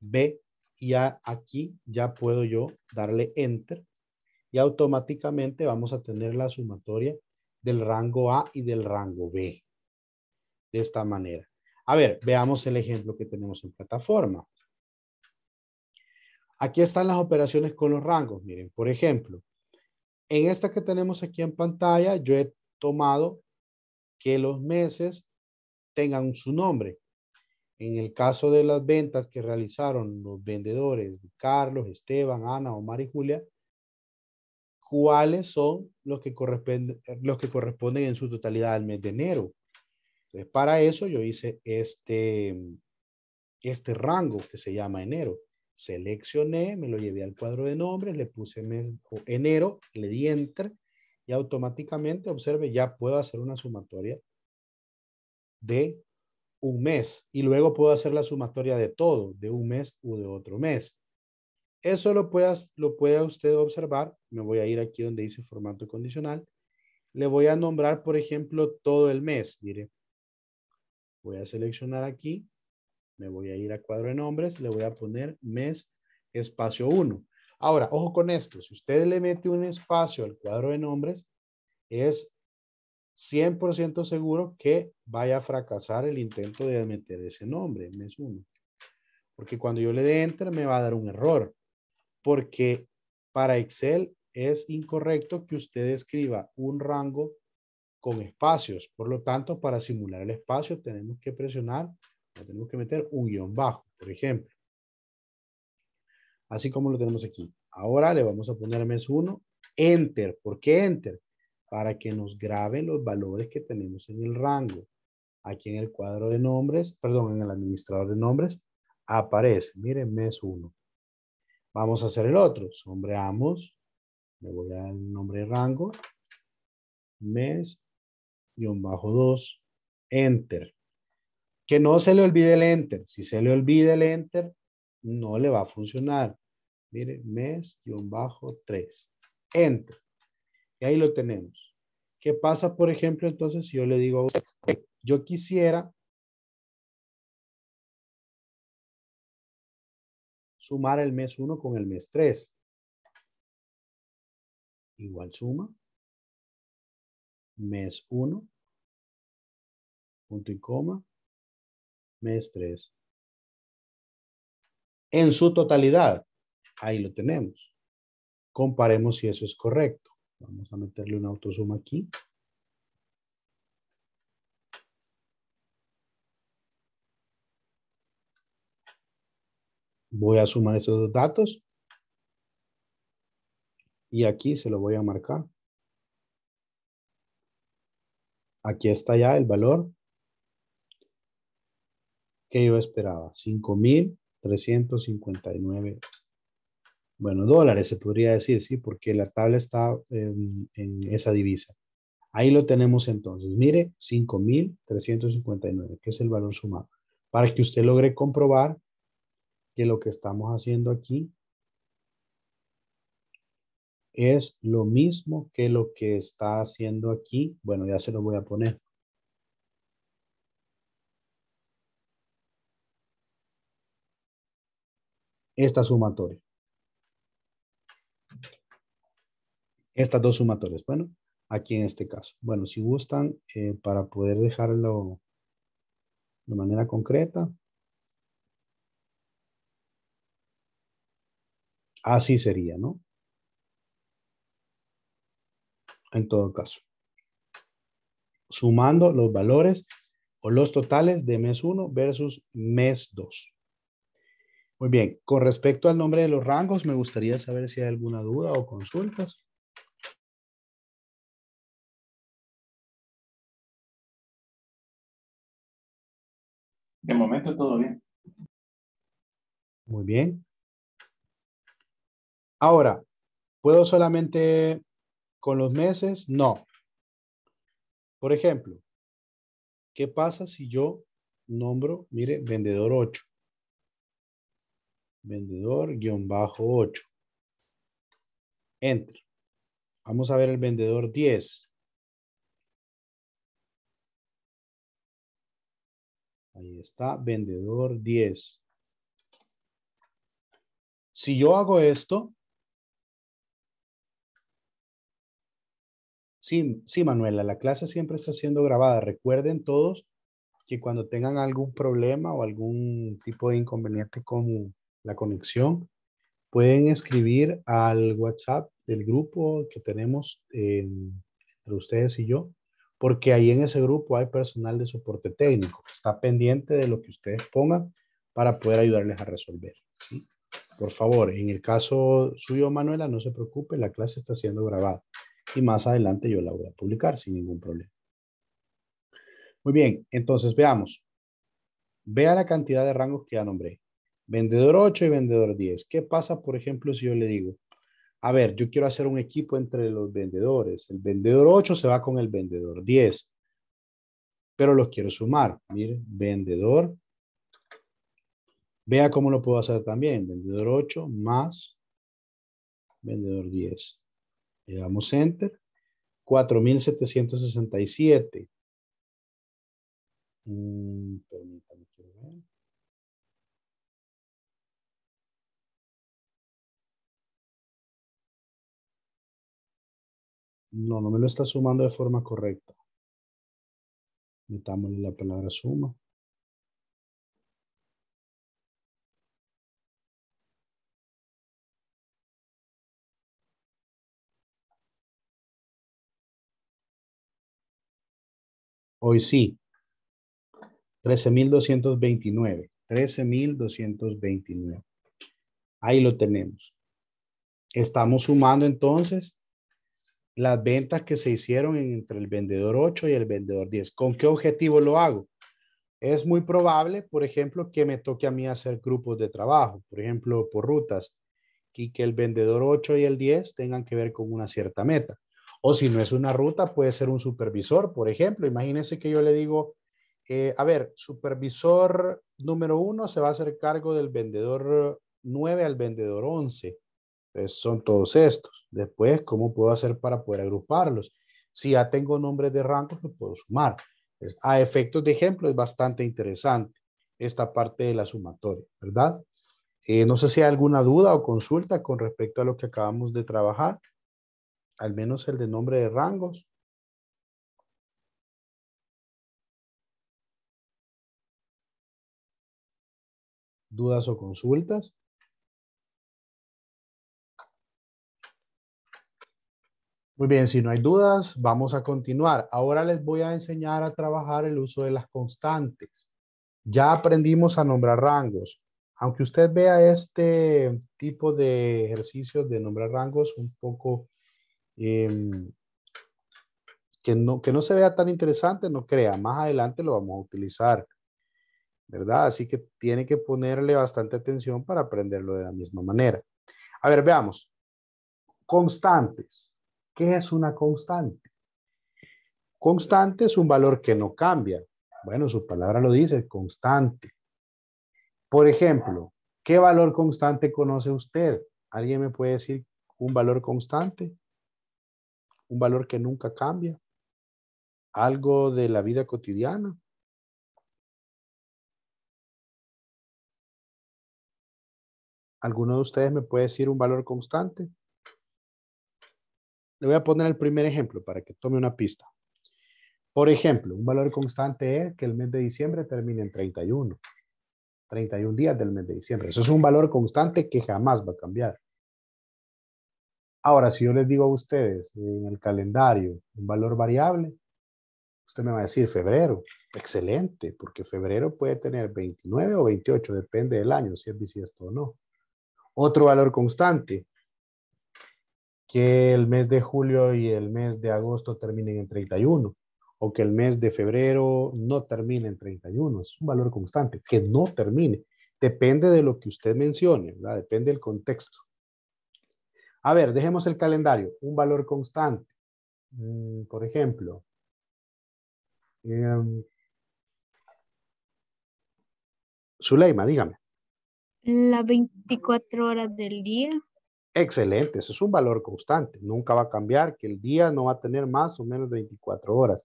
Speaker 1: B, y aquí ya puedo yo darle Enter y automáticamente vamos a tener la sumatoria del rango A y del rango B esta manera. A ver, veamos el ejemplo que tenemos en plataforma. Aquí están las operaciones con los rangos. Miren, por ejemplo, en esta que tenemos aquí en pantalla, yo he tomado que los meses tengan su nombre. En el caso de las ventas que realizaron los vendedores Carlos, Esteban, Ana, Omar y Julia, ¿cuáles son los que los que corresponden en su totalidad al mes de enero? Entonces, para eso yo hice este, este rango que se llama enero. Seleccioné, me lo llevé al cuadro de nombres, le puse enero, le di enter y automáticamente, observe, ya puedo hacer una sumatoria de un mes y luego puedo hacer la sumatoria de todo, de un mes u de otro mes. Eso lo puede, lo puede usted observar. Me voy a ir aquí donde dice formato condicional le voy a nombrar, por ejemplo, todo el mes. Mire, voy a seleccionar aquí, me voy a ir a cuadro de nombres, le voy a poner mes espacio 1. Ahora, ojo con esto, si usted le mete un espacio al cuadro de nombres, es 100% seguro que vaya a fracasar el intento de meter ese nombre, mes 1. Porque cuando yo le dé enter me va a dar un error. Porque para Excel es incorrecto que usted escriba un rango con espacios. Por lo tanto, para simular el espacio tenemos que presionar, tenemos que meter un guion bajo, por ejemplo. Así como lo tenemos aquí. Ahora le vamos a poner mes 1, enter. ¿Por qué enter? Para que nos grabe los valores que tenemos en el rango. Aquí en el cuadro de nombres, perdón, en el administrador de nombres, aparece. Miren, mes 1. Vamos a hacer el otro. Sombreamos le voy a dar el nombre de rango. Mes, 2, enter. Que no se le olvide el enter. Si se le olvida el enter, no le va a funcionar. Mire, mes, guion bajo 3, enter. Y ahí lo tenemos. ¿Qué pasa, por ejemplo, entonces, si yo le digo, yo quisiera sumar el mes 1 con el mes 3 igual suma, mes 1, punto y coma, mes 3. En su totalidad, ahí lo tenemos. Comparemos si eso es correcto. Vamos a meterle un autosuma aquí. Voy a sumar esos dos datos y aquí se lo voy a marcar. Aquí está ya el valor que yo esperaba. 5,359. Bueno, dólares se podría decir, sí, porque la tabla está en, esa divisa. Ahí lo tenemos entonces. Mire, 5,359, que es el valor sumado. Para que usted logre comprobar que lo que estamos haciendo aquí es lo mismo que lo que está haciendo aquí. Bueno, ya se lo voy a poner. Esta sumatoria. Estas dos sumatorias. Bueno, aquí en este caso. Bueno, si gustan, eh, para poder dejarlo de manera concreta. Así sería, ¿no? En todo caso. Sumando los valores o los totales de mes 1 versus mes 2. Muy bien, con respecto al nombre de los rangos, me gustaría saber si hay alguna duda o consultas.
Speaker 3: De momento todo bien.
Speaker 1: Muy bien. Ahora, ¿puedo solamente con los meses, no. Por ejemplo, ¿qué pasa si yo nombro, mire, vendedor 8? Vendedor guion bajo 8. Enter. Vamos a ver el vendedor 10. Ahí está, vendedor 10. Si yo hago esto, Sí, sí, Manuela, la clase siempre está siendo grabada. Recuerden todos que cuando tengan algún problema o algún tipo de inconveniente con la conexión, pueden escribir al WhatsApp del grupo que tenemos entre ustedes y yo, porque ahí en ese grupo hay personal de soporte técnico que está pendiente de lo que ustedes pongan para poder ayudarles a resolver. Por favor, en el caso suyo, Manuela, no se preocupe, la clase está siendo grabada y más adelante yo la voy a publicar sin ningún problema. Muy bien, entonces veamos. Vea la cantidad de rangos que ya nombré. Vendedor 8 y vendedor 10. ¿Qué pasa, por ejemplo, si yo le digo, a ver, yo quiero hacer un equipo entre los vendedores. El vendedor 8 se va con el vendedor 10. Pero los quiero sumar. Mire, vendedor. Vea cómo lo puedo hacer también. Vendedor 8 más vendedor 10. Le damos enter 4.767. Mm, permítame, quiero ver. No, no me lo está sumando de forma correcta. Metámosle la palabra suma. Hoy sí. 13.229. 13.229. Ahí lo tenemos. Estamos sumando entonces las ventas que se hicieron entre el vendedor 8 y el vendedor 10. ¿Con qué objetivo lo hago? Es muy probable, por ejemplo, que me toque a mí hacer grupos de trabajo, por ejemplo, por rutas, y que el vendedor 8 y el 10 tengan que ver con una cierta meta. O si no es una ruta, puede ser un supervisor, por ejemplo. Imagínense que yo le digo, eh, a ver, supervisor número uno se va a hacer cargo del vendedor 9 al vendedor 11. Entonces son todos estos. Después, ¿cómo puedo hacer para poder agruparlos? Si ya tengo nombres de rangos, los puedo sumar. a efectos de ejemplo, es bastante interesante esta parte de la sumatoria, ¿verdad? Eh, no sé si hay alguna duda o consulta con respecto a lo que acabamos de trabajar al menos el de nombre de rangos. ¿Dudas o consultas? Muy bien, si no hay dudas, vamos a continuar. Ahora les voy a enseñar a trabajar el uso de las constantes. Ya aprendimos a nombrar rangos. Aunque usted vea este tipo de ejercicios de nombrar rangos un poco Em, que, no, que no se vea tan interesante, no crea, más adelante lo vamos a utilizar, ¿verdad? Así que tiene que ponerle bastante atención para aprenderlo de la misma manera. A ver, veamos. Constantes. ¿Qué es una constante? Constante es un valor que no cambia. Bueno, su palabra lo dice, constante. Por ejemplo, ¿qué valor constante conoce usted? ¿Alguien me puede decir un valor constante? Un valor que nunca cambia, algo de la vida cotidiana. ¿Alguno de ustedes me puede decir un valor constante? Le voy a poner el primer ejemplo para que tome una pista. Por ejemplo, un valor constante es que el mes de diciembre termine en 31. 31 días del mes de diciembre. Eso es un valor constante que jamás va a cambiar. Ahora, si yo les digo a ustedes en el calendario un valor variable, usted me va a decir febrero. Excelente, porque febrero puede tener 29 o 28, depende del año, si es bisiesto o no. Otro valor constante, que el mes de julio y el mes de agosto terminen en 31, o que el mes de febrero no termine en 31. Es un valor constante, que no termine. Depende de lo que usted mencione, depende del contexto. A ver, dejemos el calendario, un valor constante. Mm, por ejemplo, eh, Zuleima, dígame.
Speaker 4: Las 24 horas del día.
Speaker 1: Excelente, eso es un valor constante. Nunca va a cambiar, que el día no va a tener más o menos 24 horas.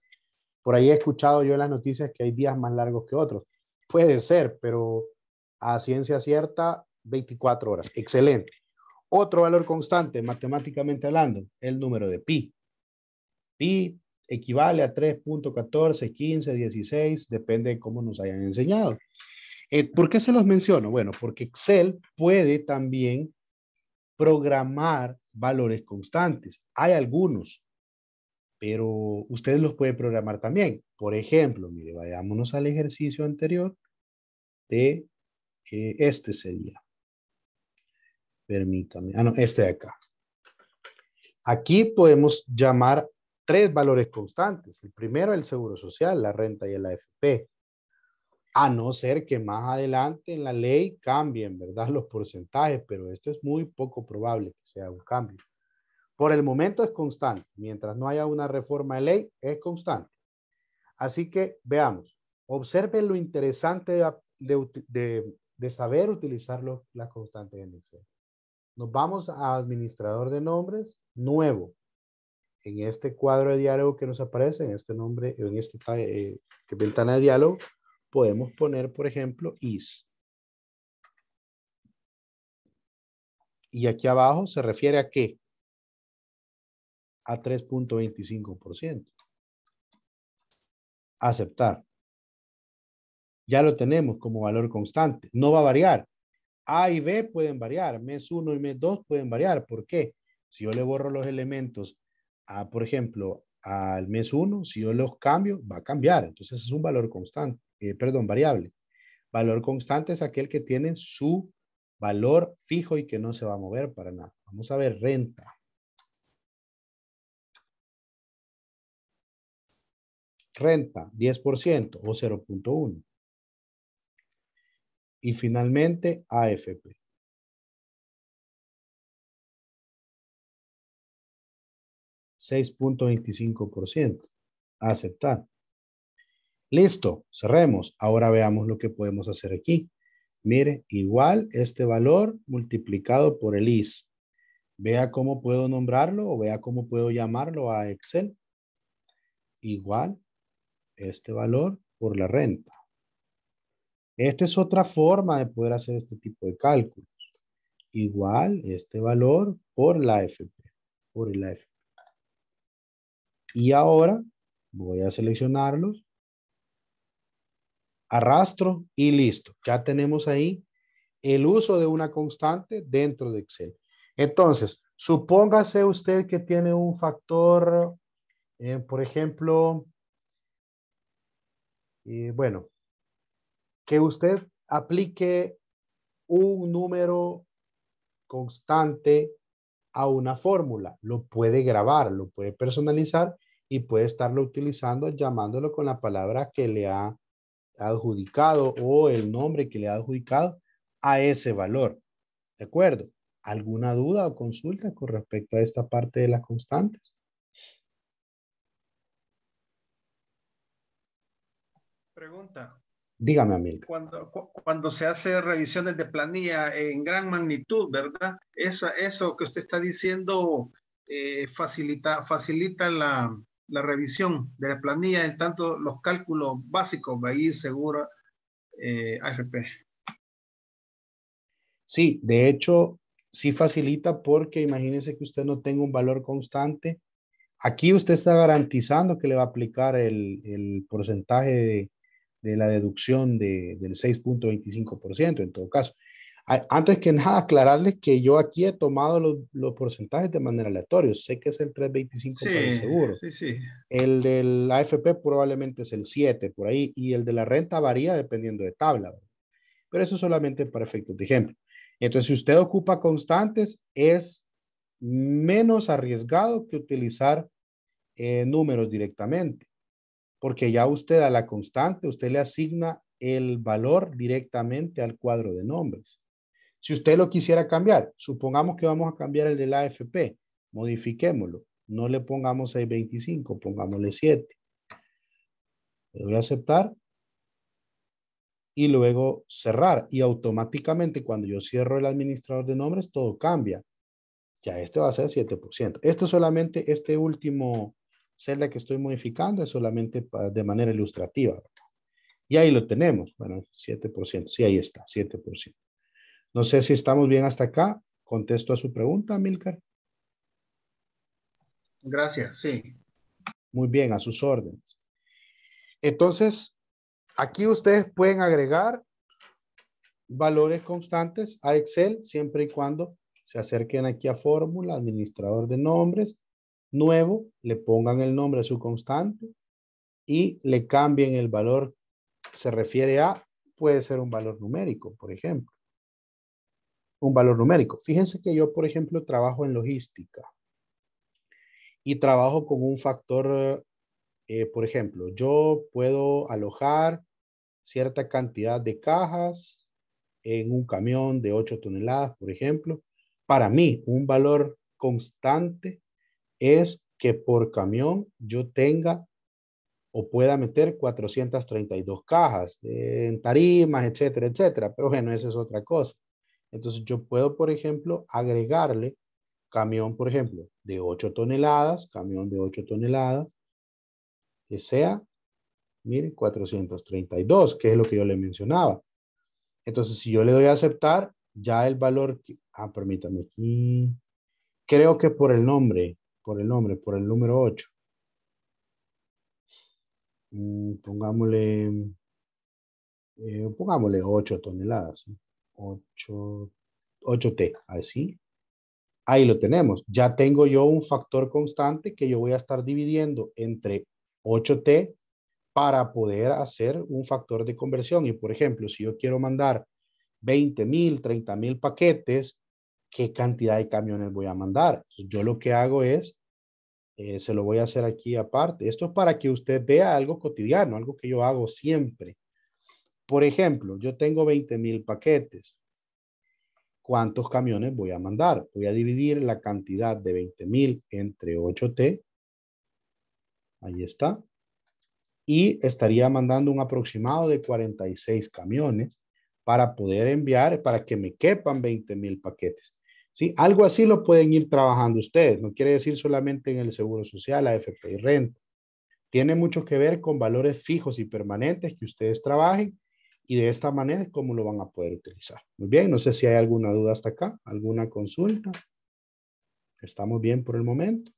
Speaker 1: Por ahí he escuchado yo en las noticias que hay días más largos que otros. Puede ser, pero a ciencia cierta, 24 horas. Excelente. Otro valor constante, matemáticamente hablando, el número de pi. Pi equivale a 3.14, 15, 16, depende de cómo nos hayan enseñado. Eh, ¿Por qué se los menciono? Bueno, porque Excel puede también programar valores constantes. Hay algunos, pero ustedes los pueden programar también. Por ejemplo, mire, vayámonos al ejercicio anterior de eh, este sería. Permítame. Ah, no, este de acá. Aquí podemos llamar tres valores constantes. El primero, el seguro social, la renta y el AFP. A no ser que más adelante en la ley cambien, ¿verdad? Los porcentajes, pero esto es muy poco probable que sea un cambio. Por el momento es constante. Mientras no haya una reforma de ley, es constante. Así que veamos. Observen lo interesante de, saber utilizar las constantes en Excel. Nos vamos a administrador de nombres, nuevo. en este cuadro de diálogo que nos aparece, en este nombre, en esta eh, ventana de diálogo, podemos poner, por ejemplo, is. Y aquí abajo se refiere a qué? A 3.25%. Aceptar. Ya lo tenemos como valor constante. No va a variar. A y B pueden variar. Mes 1 y mes 2 pueden variar. ¿Por qué? Si yo le borro los elementos, a, por ejemplo, al mes 1, si yo los cambio, va a cambiar. Entonces es un valor constante, eh, perdón, variable. Valor constante es aquel que tiene su valor fijo y que no se va a mover para nada. Vamos a ver renta. Renta, 10% o 0.1. Y finalmente, AFP. 6.25%. Aceptar. Listo, cerremos. Ahora veamos lo que podemos hacer aquí. Mire, igual este valor multiplicado por el is. Vea cómo puedo nombrarlo o vea cómo puedo llamarlo a Excel. Igual este valor por la renta. Esta es otra forma de poder hacer este tipo de cálculos. Igual este valor por la FP, por. Y ahora voy a seleccionarlos, arrastro y listo. Ya tenemos ahí el uso de una constante dentro de Excel. Entonces, supóngase usted que tiene un factor, eh, por ejemplo, eh, bueno, que usted aplique un número constante a una fórmula. Lo puede grabar, lo puede personalizar y puede estarlo utilizando llamándolo con la palabra que le ha adjudicado o el nombre que le ha adjudicado a ese valor. ¿De acuerdo? ¿Alguna duda o consulta con respecto a esta parte de las constantes?
Speaker 5: Pregunta.
Speaker 1: Dígame, Amil.
Speaker 5: Cuando, cuando se hace revisiones de planilla en gran magnitud, ¿verdad? Eso, eso que usted está diciendo eh, facilita, facilita la, la revisión de la planilla en tanto los cálculos básicos, ahí seguro eh, AFP.
Speaker 1: Sí, de hecho, sí facilita porque imagínense que usted no tenga un valor constante. Aquí usted está garantizando que le va a aplicar el, el porcentaje de, de, la deducción de, del 6.25% en todo caso. Antes que nada, aclararles que yo aquí he tomado los, los porcentajes de manera aleatoria. Sé que es el 3.25 sí, el seguro.
Speaker 5: Sí, sí.
Speaker 1: El del AFP probablemente es el 7 por ahí y el de la renta varía dependiendo de tabla. Pero eso solamente para efectos de ejemplo. Entonces, si usted ocupa constantes, es menos arriesgado que utilizar eh, números directamente. Porque ya usted a la constante, usted le asigna el valor directamente al cuadro de nombres. Si usted lo quisiera cambiar, supongamos que vamos a cambiar el de la AFP, modifiquémoslo. No le pongamos 625, pongámosle 7. Le doy a aceptar y luego cerrar. Y automáticamente cuando yo cierro el administrador de nombres, todo cambia. Ya este va a ser 7%. Esto solamente, este último celda que estoy modificando es solamente de manera ilustrativa. Y ahí lo tenemos. Bueno, 7%. Sí, ahí está, 7%. No sé si estamos bien hasta acá. Contesto a su pregunta, Milcar.
Speaker 5: Gracias, sí.
Speaker 1: Muy bien, a sus órdenes. Entonces, aquí ustedes pueden agregar valores constantes a Excel siempre y cuando se acerquen aquí a fórmula, administrador de nombres, nuevo, le pongan el nombre a su constante y le cambien el valor, se refiere a, puede ser un valor numérico, por ejemplo un valor numérico. Fíjense que yo, por ejemplo, trabajo en logística y trabajo con un factor, eh, por ejemplo, yo puedo alojar cierta cantidad de cajas en un camión de 8 toneladas, por ejemplo. Para mí, un valor constante es que por camión yo tenga o pueda meter 432 cajas en tarimas, etcétera, etcétera. Pero bueno, esa es otra cosa. Entonces yo puedo, por ejemplo, agregarle camión, por ejemplo, de 8 toneladas, camión de 8 toneladas, que sea, mire, 432, que es lo que yo le mencionaba. Entonces, si yo le doy a aceptar, ya el valor, ah, permítame aquí, creo que por el nombre, por el nombre, por el número 8. Mm, pongámosle, eh, pongámosle 8 toneladas, 8, 8T, así. Ahí lo tenemos. Ya tengo yo un factor constante que yo voy a estar dividiendo entre 8T para poder hacer un factor de conversión. Y por ejemplo, si yo quiero mandar 20 mil, 30 mil paquetes, ¿qué cantidad de camiones voy a mandar? Yo lo que hago es, eh, se lo voy a hacer aquí aparte. Esto es para que usted vea algo cotidiano, algo que yo hago siempre. Por ejemplo, yo tengo 20 mil paquetes. ¿Cuántos camiones voy a mandar? Voy a dividir la cantidad de 20 mil entre 8T. Ahí está. Y estaría mandando un aproximado de 46 camiones para poder enviar, para que me quepan 20 mil paquetes. ¿Sí? Algo así lo pueden ir trabajando ustedes. No quiere decir solamente en el Seguro Social, AFP y renta. Tiene mucho que ver con valores fijos y permanentes que ustedes trabajen y de esta manera es como lo van a poder utilizar. Muy bien, no sé si hay alguna duda hasta acá, alguna consulta. Estamos bien por el momento.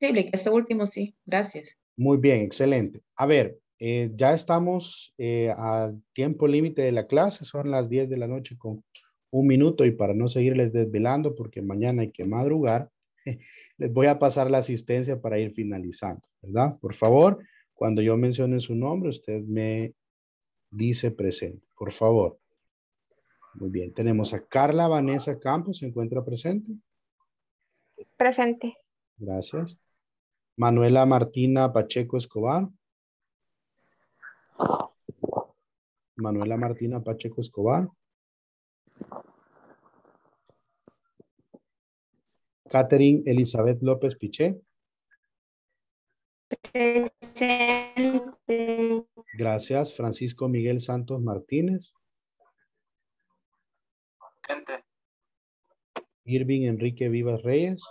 Speaker 2: Sí, este último sí, gracias.
Speaker 1: Muy bien, excelente. A ver, eh, ya estamos eh, a tiempo límite de la clase, son las 10 de la noche con un minuto y para no seguirles desvelando porque mañana hay que madrugar, les voy a pasar la asistencia para ir finalizando, ¿verdad? Por favor, cuando yo mencione su nombre, usted me dice presente, por favor. Muy bien, tenemos a Carla Vanessa Campos, ¿se encuentra presente?
Speaker 6: Presente.
Speaker 1: Gracias. Manuela Martina Pacheco Escobar. Manuela Martina Pacheco Escobar. Catherine Elizabeth López Piché.
Speaker 6: Presente.
Speaker 1: Gracias. Francisco Miguel Santos Martínez.
Speaker 3: Presente.
Speaker 1: Irving Enrique Vivas Reyes.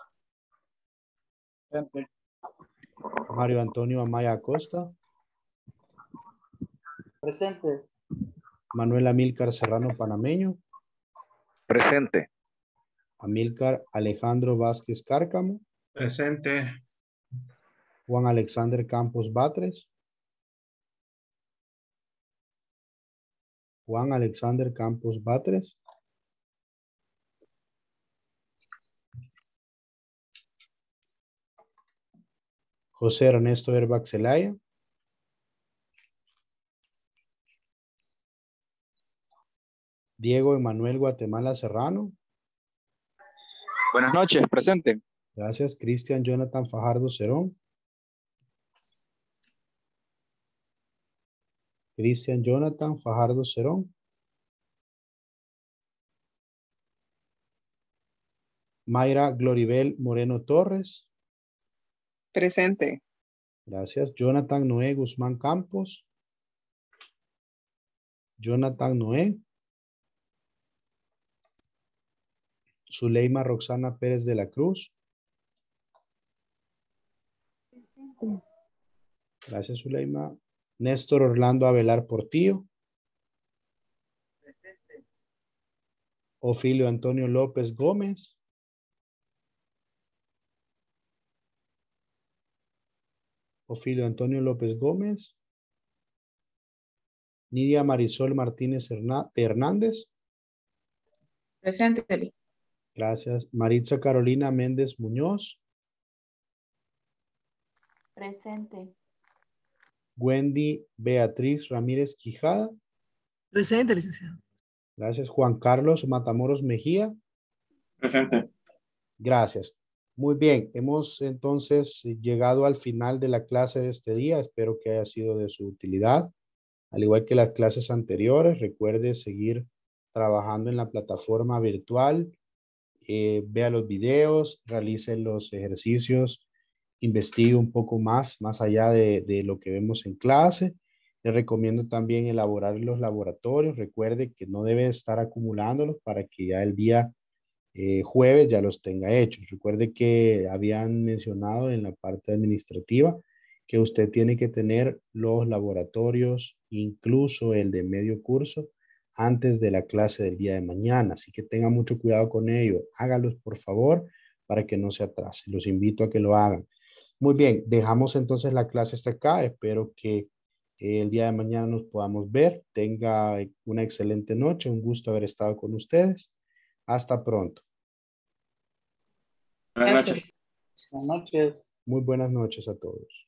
Speaker 3: Presente.
Speaker 1: Mario Antonio Amaya Acosta.
Speaker 3: Presente.
Speaker 1: Manuel Amílcar Serrano Panameño.
Speaker 7: Presente.
Speaker 1: Amílcar Alejandro Vázquez Cárcamo.
Speaker 5: Presente.
Speaker 1: Juan Alexander Campos Batres. Juan Alexander Campos Batres. José Ernesto Herbach Zelaya. Diego Emanuel Guatemala Serrano.
Speaker 7: Buenas noches, presente.
Speaker 1: Gracias. Cristian Jonathan Fajardo Cerón. Cristian Jonathan Fajardo Cerón. Mayra Gloribel Moreno Torres.
Speaker 6: Presente.
Speaker 1: Gracias. Jonathan Noé Guzmán Campos. Jonathan Noé. Zuleima Roxana Pérez de la Cruz. Gracias, Zuleima. Néstor Orlando Avelar Portillo. Ofilio Antonio López Gómez. Ofilio Antonio López Gómez. Nidia Marisol Martínez Herná- Hernández.
Speaker 2: Presente.
Speaker 1: Gracias. Maritza Carolina Méndez Muñoz.
Speaker 6: Presente.
Speaker 1: Wendy Beatriz Ramírez Quijada.
Speaker 8: Presente, licenciado.
Speaker 1: Gracias. Juan Carlos Matamoros Mejía.
Speaker 3: Presente.
Speaker 1: Gracias. Muy bien, hemos entonces llegado al final de la clase de este día. Espero que haya sido de su utilidad. Al igual que las clases anteriores, recuerde seguir trabajando en la plataforma virtual. Eh, vea los videos, realice los ejercicios, investigue un poco más, más allá de, lo que vemos en clase. Le recomiendo también elaborar los laboratorios. Recuerde que no debe estar acumulándolos para que ya el día eh, jueves ya los tenga hechos. Recuerde que habían mencionado en la parte administrativa que usted tiene que tener los laboratorios, incluso el de medio curso, antes de la clase del día de mañana. Así que tenga mucho cuidado con ello. Hágalos, por favor, para que no se atrase. Los invito a que lo hagan. Muy bien, dejamos entonces la clase hasta acá. Espero que el día de mañana nos podamos ver. Tenga una excelente noche. Un gusto haber estado con ustedes. Hasta pronto.
Speaker 3: Buenas noches. Buenas noches.
Speaker 1: Muy buenas noches a todos.